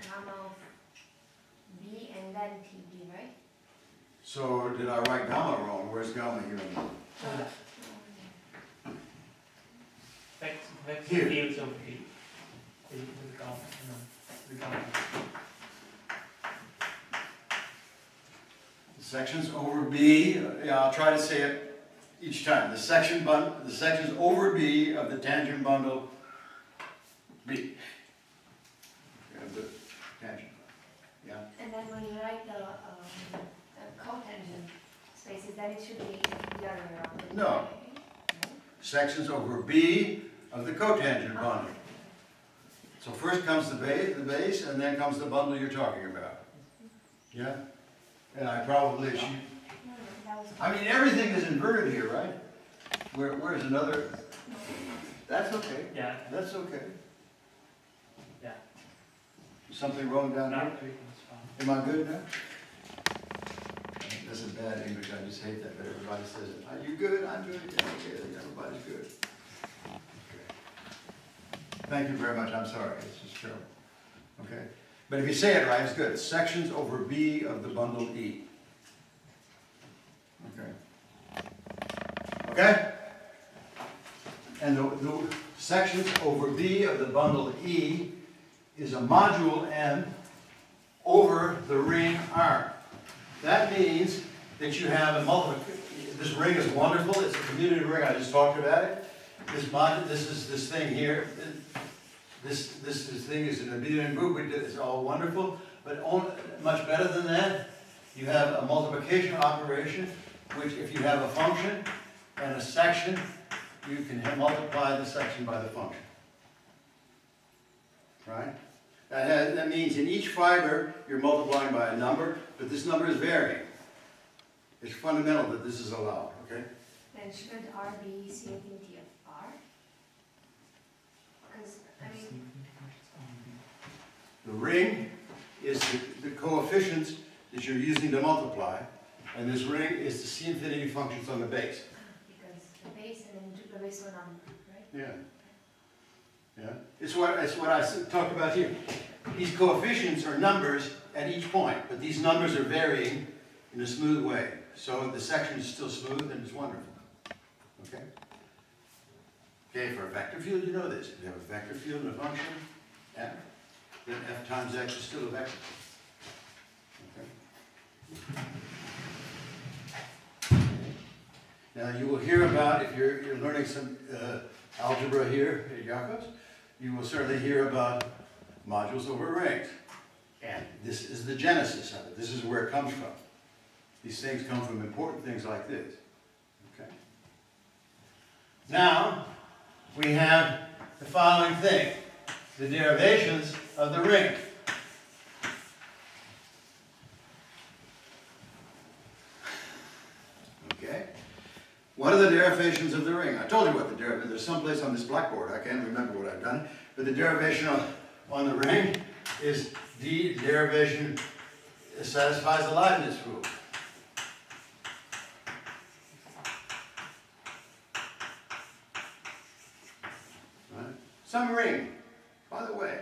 D: gamma of B and then TB, right?
A: so did I write gamma wrong? Where's gamma here?
B: Vex, vector
A: Here.
B: fields over B. The, the gamma, no, the gamma.
A: Sections over B, uh, yeah, I'll try to say it each time. The section bun, the sections over B of the tangent bundle B. The tangent, yeah.
D: And then when you write the, um, the cotangent spaces, then it should be the other way around.
A: No.
D: No?
A: Sections over B of the cotangent bundle. So first comes the base, the base, and then comes the bundle you're talking about. Yeah? And I probably should,
D: No, no, that was.
A: I mean, everything is inverted here, right? Where, where's another, that's okay.
B: Yeah,
A: That's okay.
B: Yeah.
A: Something wrong down
B: now
A: here? Am I good now? That's a bad English, I just hate that, but everybody says it. Are you good? I'm good, yeah, okay, everybody's good. Okay. Thank you very much, I'm sorry, it's just terrible. Okay, but if you say it right, it's good. Sections over B of the bundle E. Okay. Okay? And the, the sections over B of the bundle E is a module M over the ring R. That means that you have a multiple, this ring is wonderful, it's a commutative ring, I just talked about it. This mod, this is, this thing here, this, this, this thing is an abelian group, it's all wonderful, but on, much better than that, you have a multiplication operation, which if you have a function and a section, you can multiply the section by the function. Right? That, has- that means in each fiber, you're multiplying by a number, but this number is varying. It's fundamental that this is allowed, okay?
D: Then shouldn't R be C infinity of R? Because, I mean,
A: The ring is the, the coefficients that you're using to multiply, and this ring is the C infinity functions on the base.
D: because the base and then the base one number, right?
A: Yeah. Yeah, it's what, it's what I talked about here. These coefficients are numbers at each point, but these numbers are varying in a smooth way. So the section is still smooth and it's wonderful. Okay? Okay, for a vector field, you know this. If you have a vector field and a function, f, then f times x is still a vector. Okay? Now, you will hear about, if you're, you're learning some uh, algebra here at Jacobs, you will certainly hear about modules over rings. And this is the genesis of it. This is where it comes from. These things come from important things like this. Okay? Now, we have the following thing. The derivations of the ring. Okay? What are the derivations of the ring? I told you what the derivation, there's someplace on this blackboard, I can't remember what I've done, but the derivation on, on the ring is d derivation satisfies the Leibniz rule. Right? Some ring, by the way,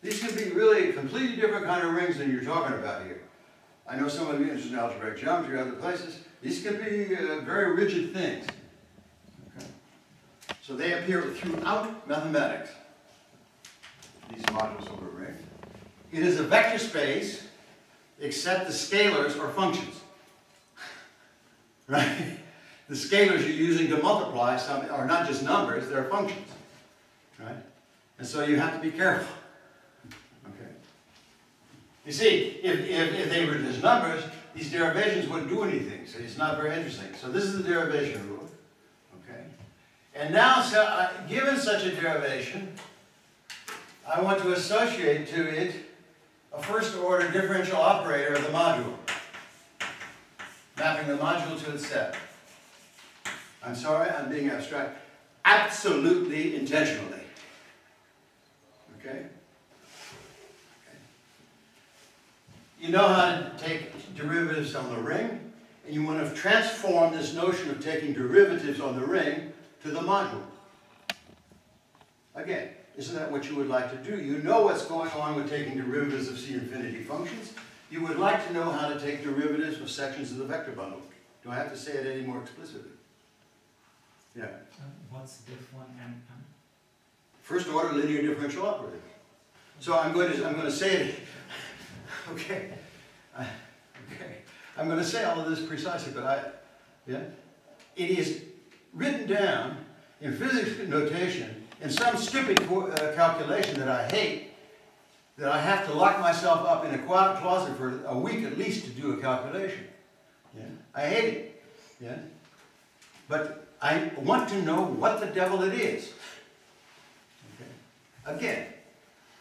A: these can be really completely different kind of rings than you're talking about here. I know some of you interested in algebraic geometry, other places. These can be uh, very rigid things. Okay? So they appear throughout mathematics, these modules over a ring. It is a vector space, except the scalars are functions. [laughs] Right? the scalars you're using to multiply some, are not just numbers, they're functions, right? And so you have to be careful. [laughs] Okay. You see, if, if, if they were just numbers, these derivations wouldn't do anything, so it's not very interesting. So this is the derivation rule, okay? And now, so, uh, given such a derivation, I want to associate to it a first order differential operator of the module, mapping the module to its set. I'm sorry, I'm being abstract. Absolutely intentionally. Okay? You know how to take derivatives on the ring, and you want to transform this notion of taking derivatives on the ring to the module. Again, isn't that what you would like to do? You know what's going on with taking derivatives of C infinity functions. You would like to know how to take derivatives of sections of the vector bundle. Do I have to say it any more explicitly? Yeah.
C: Uh, What's diff one and m?
A: First order linear differential operator. So I'm going to, I'm going to say it, [laughs] okay. I- Okay. I'm going to say all of this precisely, but I, yeah? It is written down in physics notation in some stupid uh, calculation that I hate, that I have to lock myself up in a quiet closet for a week at least to do a calculation. Yeah? I hate it. Yeah? But I want to know what the devil it is. Okay. Again,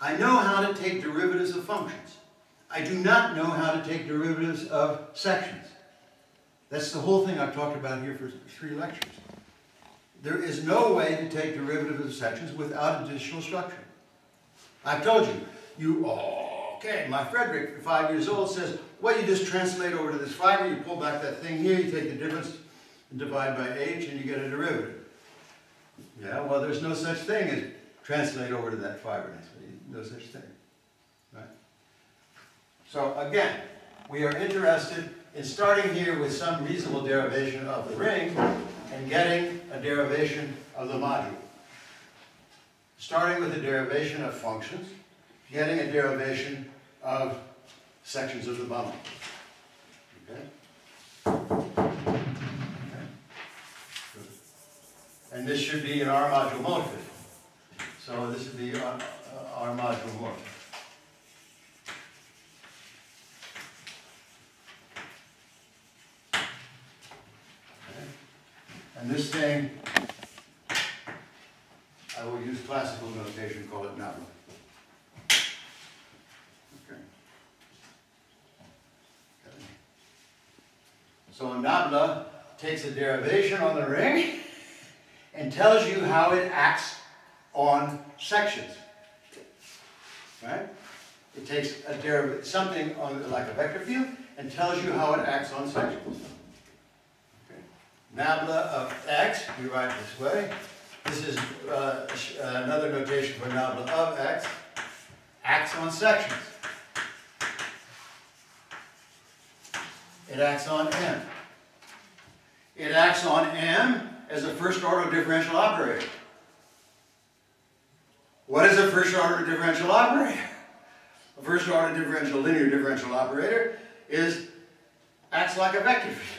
A: I know how to take derivatives of functions. I do not know how to take derivatives of sections. That's the whole thing I've talked about here for three lectures. There is no way to take derivatives of sections without additional structure. I've told you, you, okay, my Frederick, five years old, says, well, you just translate over to this fiber, you pull back that thing here, you take the difference and divide by h, and you get a derivative. Yeah, well, there's no such thing as translate over to that fiber. No such thing. So again, we are interested in starting here with some reasonable derivation of the ring and getting a derivation of the module. Starting with a derivation of functions, getting a derivation of sections of the bundle. Okay? And this should be an R module morphism. So this would be R, R module morphism. And this thing, I will use classical notation, call it nabla. Okay. Okay. So a nabla takes a derivation on the ring and tells you how it acts on sections. Right? It takes a derivative, something on, like a vector field, and tells you how it acts on sections. Nabla of x, we write this way. This is uh, uh, another notation for nabla of x, acts on sections. It acts on m. It acts on m as a first order differential operator. What is a first order differential operator? A first order differential linear differential operator is acts like a vector field.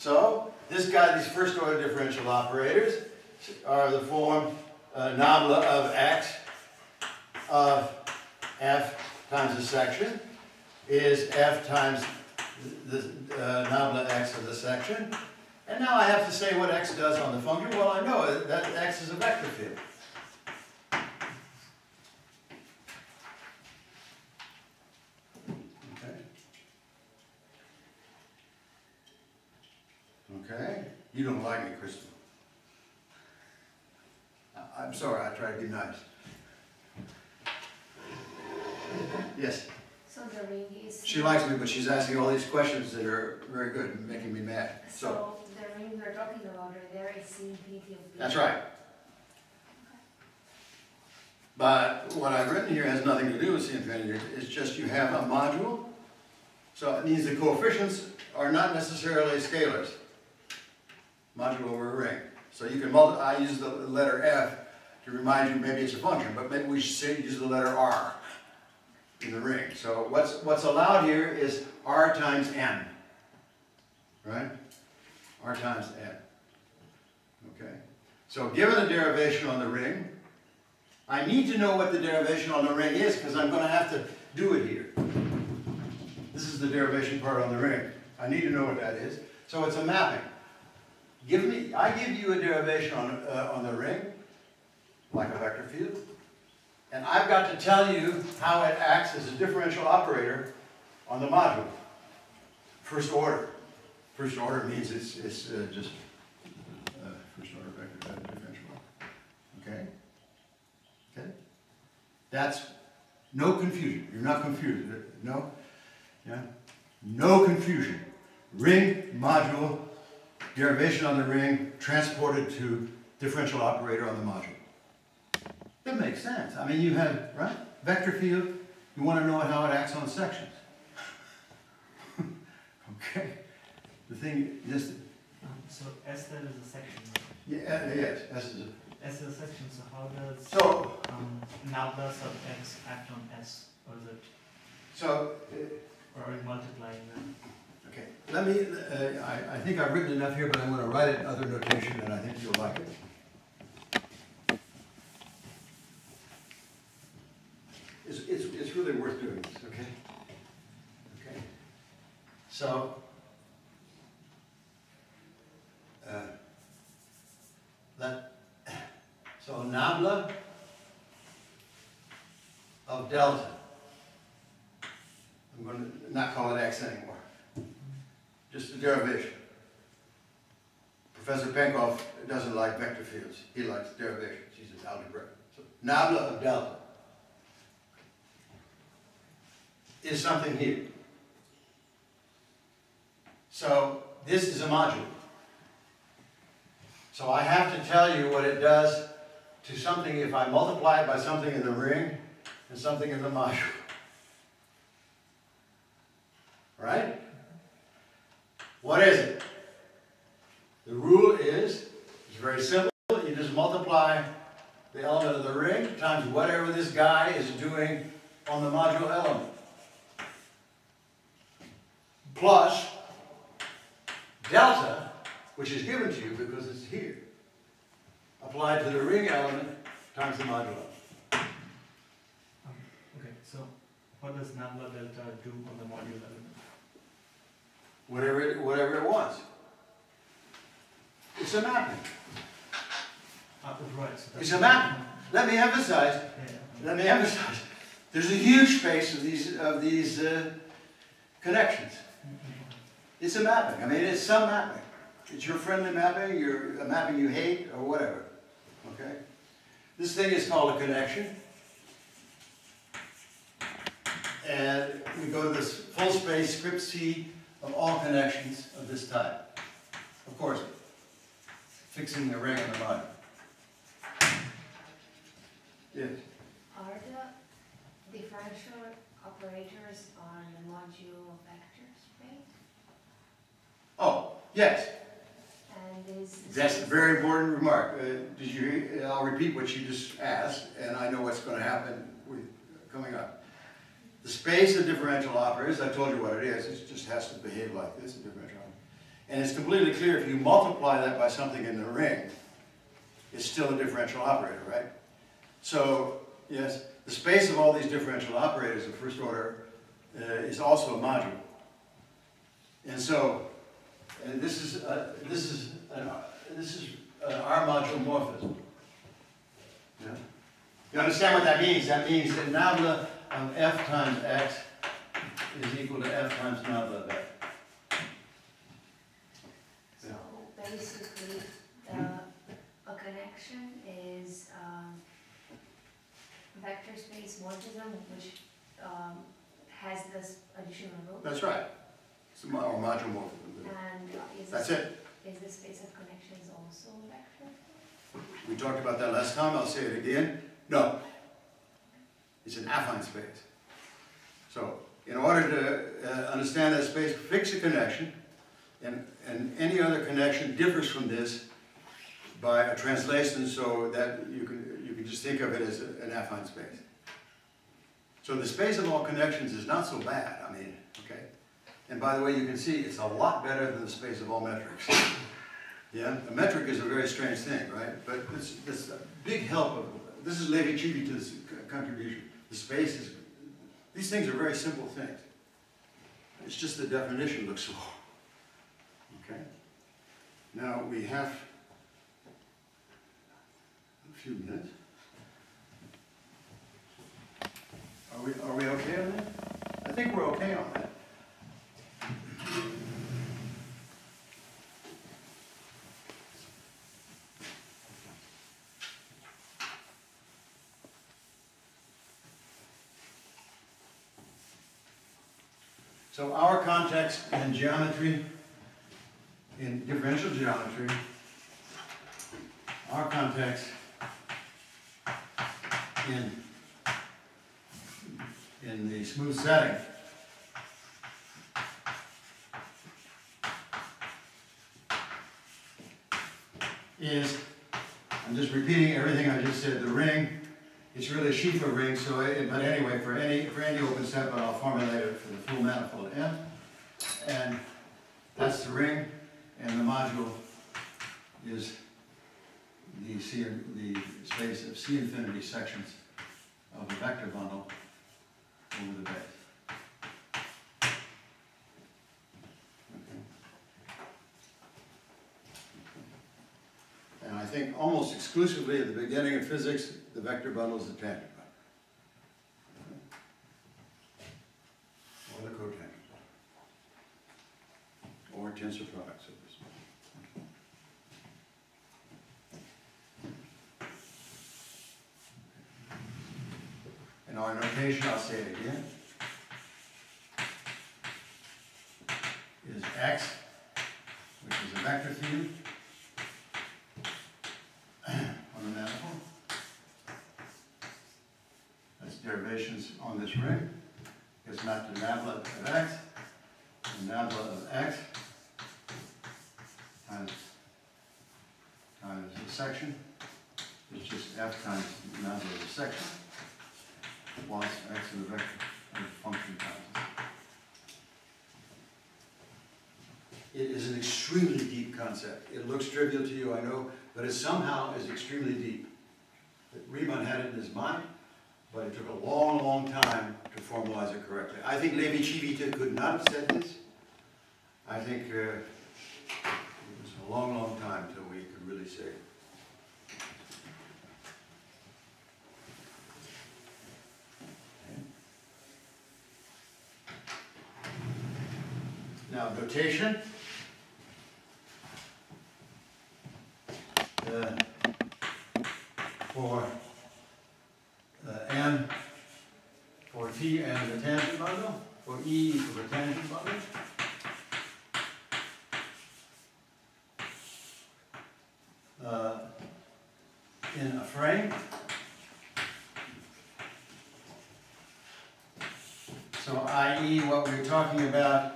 A: So this guy, these first order differential operators are the form uh, nabla of x of f times the section is f times the uh, nabla x of the section. And now I have to say what x does on the function. Well, I know that x is a vector field. Okay. Okay. You don't like me, Crystal. I'm sorry, I tried to be nice. Yes,
D: So the ring is.
A: she likes me, but she's asking all these questions that are very good and making me mad. So,
D: So the ring we're talking about right there is C infinity of
A: that's right. But what I've written here has nothing to do with C infinity, it's just you have a module. So it means the coefficients are not necessarily scalars. Module over a ring. So you can multi, I use the letter F to remind you maybe it's a function, but maybe we should say, use the letter R in the ring. So what's, what's allowed here is R times M. Right? r times n. Okay? So given the derivation on the ring, I need to know what the derivation on the ring is because I'm going to have to do it here. This is the derivation part on the ring. I need to know what that is. So it's a mapping. Give me, I give you a derivation on, uh, on the ring, like a vector field, and I've got to tell you how it acts as a differential operator on the module. First order. First order means it's, it's uh, just uh, first order vector differential. Okay? Okay? That's no confusion. You're not confused. No? Yeah? No confusion. Ring, module, derivation on the ring, transported to differential operator on the module. That makes sense. I mean, you have, right? Vector field, you want to know how it acts on sections. [laughs] okay? The thing, just,
C: Um, so S there is a section.
A: yeah, uh, yes, that's, the-
C: S is a section, so how does
A: so,
C: um, nabla sub x act on S? Or is it,
A: so, uh,
C: or are we multiplying them?
A: Okay, let me, uh, I, I think I've written enough here, but I'm gonna write it in other notation, and I think you'll like it. It's, it's, it's really worth doing this, okay? Okay. So, uh, that, so nabla of delta. I'm gonna not call it x anymore just a derivation. Professor Penkov doesn't like vector fields. He likes derivations. He says algebra. So nabla of delta is something here. So this is a module. So I have to tell you what it does to something if I multiply it by something in the ring and something in the module. Right? What is it? The rule is, it's very simple, you just multiply the element of the ring times whatever this guy is doing on the module element. Plus delta, which is given to you because it's here, applied to the ring element times the module element.
C: Okay, so what does nabla delta do on the module element?
A: Whatever it, whatever it wants. It's a mapping.
C: Right, so that's.
A: It's a mapping. Let me emphasize. Let me emphasize, there's a huge space of these, of these uh, connections. It's a mapping, I mean, it's some mapping. It's your friendly mapping, your, a mapping you hate, or whatever, okay? This thing is called a connection. And we go to this full space script C of all connections of this type. Of course, fixing the ring on the bottom. Yes.
D: Are the differential operators on the module vector space?
A: Oh, yes,
D: And is.
A: that's a very important remark. Uh, Did you, I'll repeat what you just asked, and I know what's gonna happen with, coming up. The space of differential operators, I told you what it is, it just has to behave like this, a differential operator. And it's completely clear, if you multiply that by something in the ring, it's still a differential operator, right? So, yes, the space of all these differential operators of first order uh, is also a module. And so, and this is, uh, this is, an, this is an R module morphism. Yeah? You understand what that means? That means that nabla of f times x is equal to f times nabla of x.
D: So basically, the, a connection is, um, vector space morphism, which, um, has this additional row.
A: That's right. It's a mo- or module morphism.
D: And is
A: That's
D: this,
A: it.
D: is the space of connections also vector?
A: We talked about that last time, I'll say it again. No. It's an affine space. So, in order to uh, understand that space, fix a connection, and, and any other connection differs from this by a translation so that you can, you can just think of it as a- an affine space. So the space of all connections is not so bad, I mean, okay? And by the way, you can see it's a lot better than the space of all metrics. Yeah, a metric is a very strange thing, right? But it's, it's a big help of, this is Levi-Civita's contribution. The space is, these things are very simple things. It's just the definition looks [laughs] so, okay? Now, we have a few minutes. Are we, are we okay on that? I think we're okay on that. So our context in geometry, in differential geometry, our context in, in the smooth setting is, I'm just repeating everything I just said, the ring, it's really a Schiefer ring, so, it- but anyway, for any, for any open set, but I'll formulate it for the full manifold M. And that's the ring, and the module is the C, the space of C infinity sections of a vector bundle over the base. Okay. And I think almost exclusively at the beginning of physics, the vector bundle is the tangent bundle. Or the cotangent. Or tensor products of this. In our notation, I'll say it again. Is x, which is a vector field the. That's derivations on this ring. It's mapped to nabla of x, nabla of x times, times the section, is just f times nabla of the section, plus x to the vector of the function times. It is an extremely deep concept. It looks trivial to you, I know, but it somehow is extremely deep. Riemann had it in his mind, but it took a long, long time to formalize it correctly. I think Levi Civita could not have said this. I think uh, it was a long, long time till we could really say it. Now, notation. Uh, for uh, n for t and the tangent bundle, for e equals the tangent bundle. Uh, in a frame. So i.e. what we're talking about,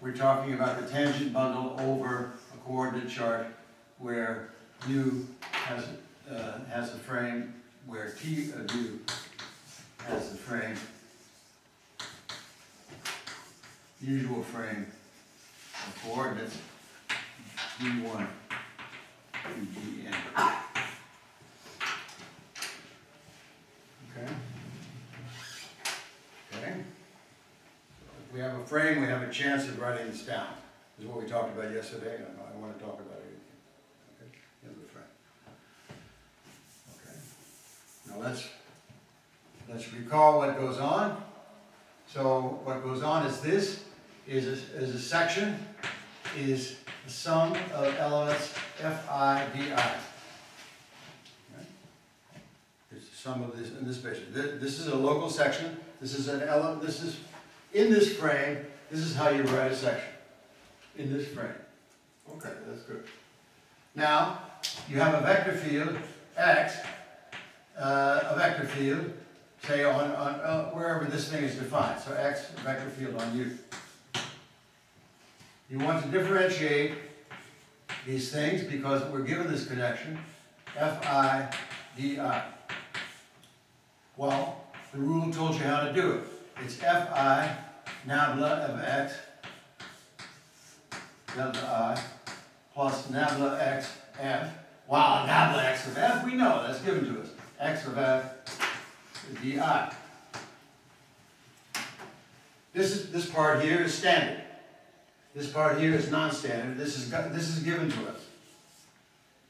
A: we're talking about the tangent bundle over a coordinate chart where u has, uh, has a frame where T of U has the frame, usual frame of coordinates D1 to Dn. Okay? Okay? If we have a frame, we have a chance of writing this down. This is what we talked about yesterday, and I want to talk about it again. Okay? In the frame. Okay. Now let's, let's recall what goes on. So what goes on is this, is a, is a section, is the sum of elements Fi. Okay? It's the sum of this, in this picture. This, this is a local section, this is an element, this is, in this frame, this is how you write a section. In this frame. Okay, that's good. Now, you have a vector field, x, uh, a vector field, say on, on, uh, wherever this thing is defined, so X vector field on U. You want to differentiate these things because we're given this connection, Fi di. Well, the rule told you how to do it. It's Fi nabla of x delta i plus nabla x f. Wow, nabla x of f, we know, that's given to us. X of f is di. This is, this part here is standard. This part here is non-standard. This is, this is given to us.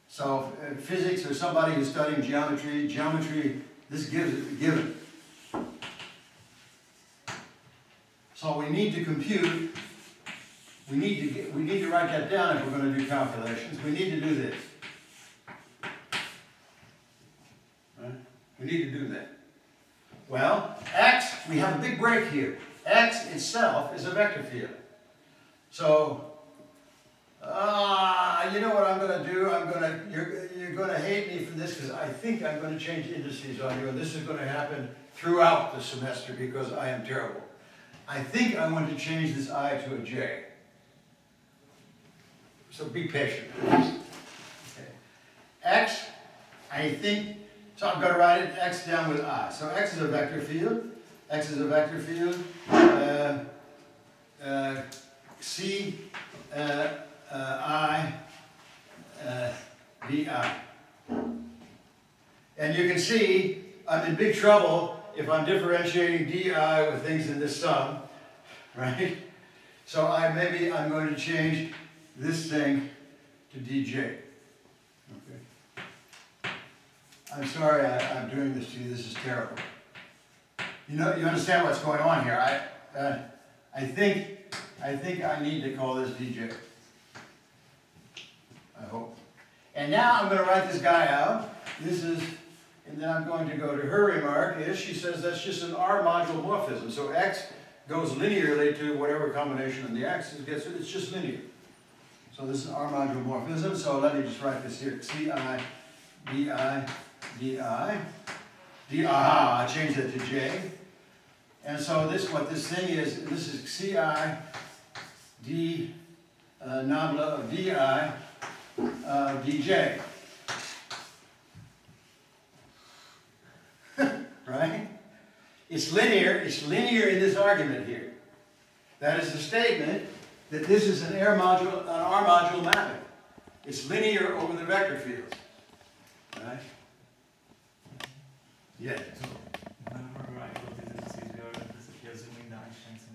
A: So physics or somebody who's studying geometry, geometry, this gives it, given. So we need to compute, we need to get, we need to write that down if we're gonna do calculations. We need to do this. Right? We need to do that. Well, x, we have a big break here. x itself is a vector field. So, ah, you know what I'm gonna do? I'm gonna, you're, you're gonna hate me for this because I think I'm gonna change indices on you and this is gonna happen throughout the semester because I am terrible. I think I want to change this i to a j. So be patient. Okay. X, I think, so I'm gonna write it x down with i. So x is a vector field, x is a vector field, uh, uh, c, uh, uh, i, uh, vi. And you can see, I'm in big trouble if I'm differentiating di with things in this sum, right? So I, maybe I'm going to change this thing to dj. Okay. I'm sorry I, I'm doing this to you, this is terrible. You know, you understand what's going on here. I, uh, I think, I think I need to call this dj. I hope. And now I'm gonna write this guy out. This is, and then I'm going to go to her remark, is she says that's just an R module morphism. So x goes linearly to whatever combination of the x's gets, it's just linear. So this is R module morphism, so let me just write this here, Ci, Di, Di, Di, aha, I changed it to J. And so this, what this thing is, this is Ci, D, uh, nabla of Di, uh, Dj. [laughs] right? It's linear, it's linear in this argument here. That is the statement that this is an R module, an R module mapping. It's linear over the vector fields. Right?
C: Summation.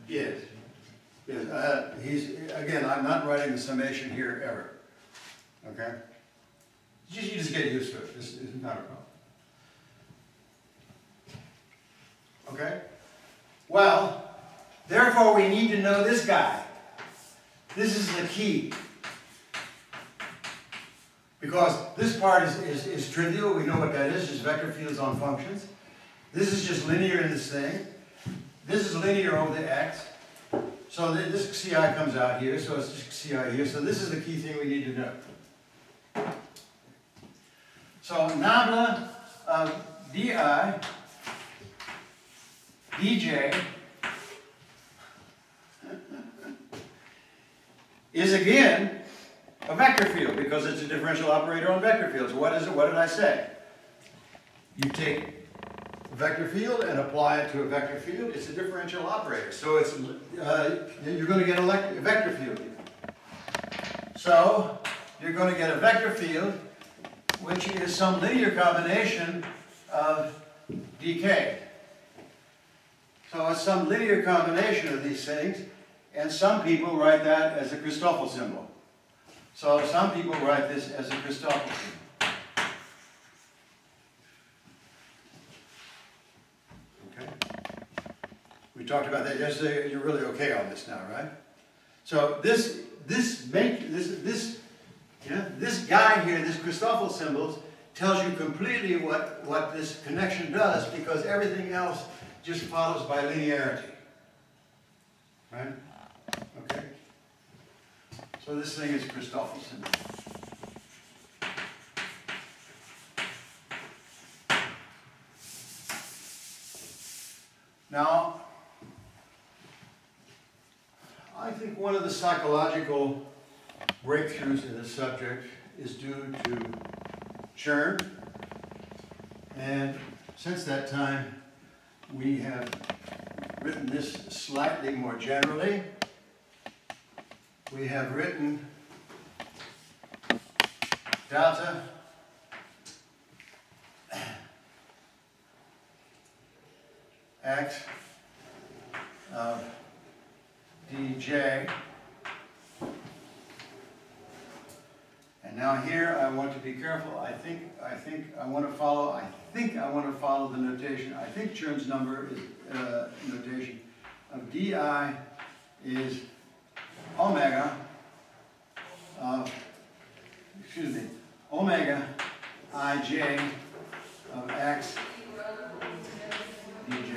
A: Yes. Yes, uh, he's, again, I'm not writing the summation here ever. Okay? You you just get used to it, this is not a problem. Okay? Well, therefore we need to know this guy. This is the key. Because this part is, is, is trivial, we know what that is, just vector fields on functions. This is just linear in this thing. This is linear over the x. So this CI comes out here, so it's just CI here. So this is the key thing we need to know. So nabla of uh, di, dj is again a vector field because it's a differential operator on vector fields. What is it? What did I say? You take a vector field and apply it to a vector field. It's a differential operator. So it's uh, you're going to get a, vector field. So you're going to get a vector field which is some linear combination of dk. So it's some linear combination of these things, and some people write that as a Christoffel symbol. So some people write this as a Christoffel. Okay. We talked about that yesterday. You're really okay on this now, right? So this this make this this yeah, this guy here, this Christoffel symbols, tells you completely what, what this connection does because everything else just follows by linearity. Right? So this thing is Christoffel symbol. Now, I think one of the psychological breakthroughs in this subject is due to Chern. And since that time, we have written this slightly more generally. We have written data x of dj. And now here, I want to be careful, I think, I think, I want to follow, I think I want to follow the notation, I think Chern's number is, uh, notation of di is omega of, excuse me, omega ij of x dj.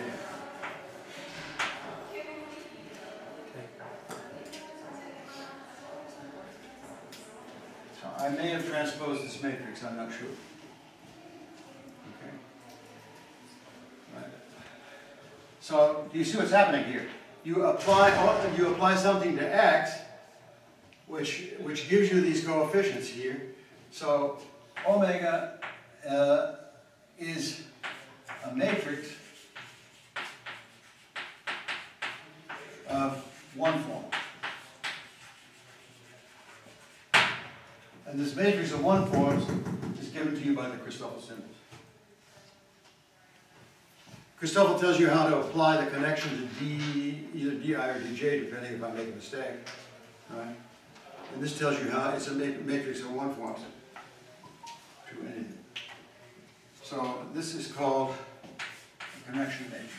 A: So I may have transposed this matrix, I'm not sure. Okay. So, do you see what's happening here? You apply, you apply something to x, which, which gives you these coefficients here. So, omega uh, is a matrix of one form. And this matrix of one forms is given to you by the Christoffel symbols. Christoffel tells you how to apply the connection to D, either DI or DJ, depending if I make a mistake, right? And this tells you how, it's a matrix of one forms to anything. So this is called connection matrix.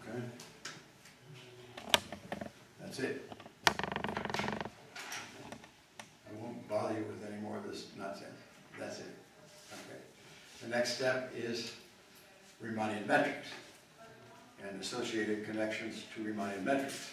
A: Okay? That's it. I won't bother you with any more of this nonsense. That's it. Okay. The next step is Riemannian metrics and associated connections to Riemannian metrics.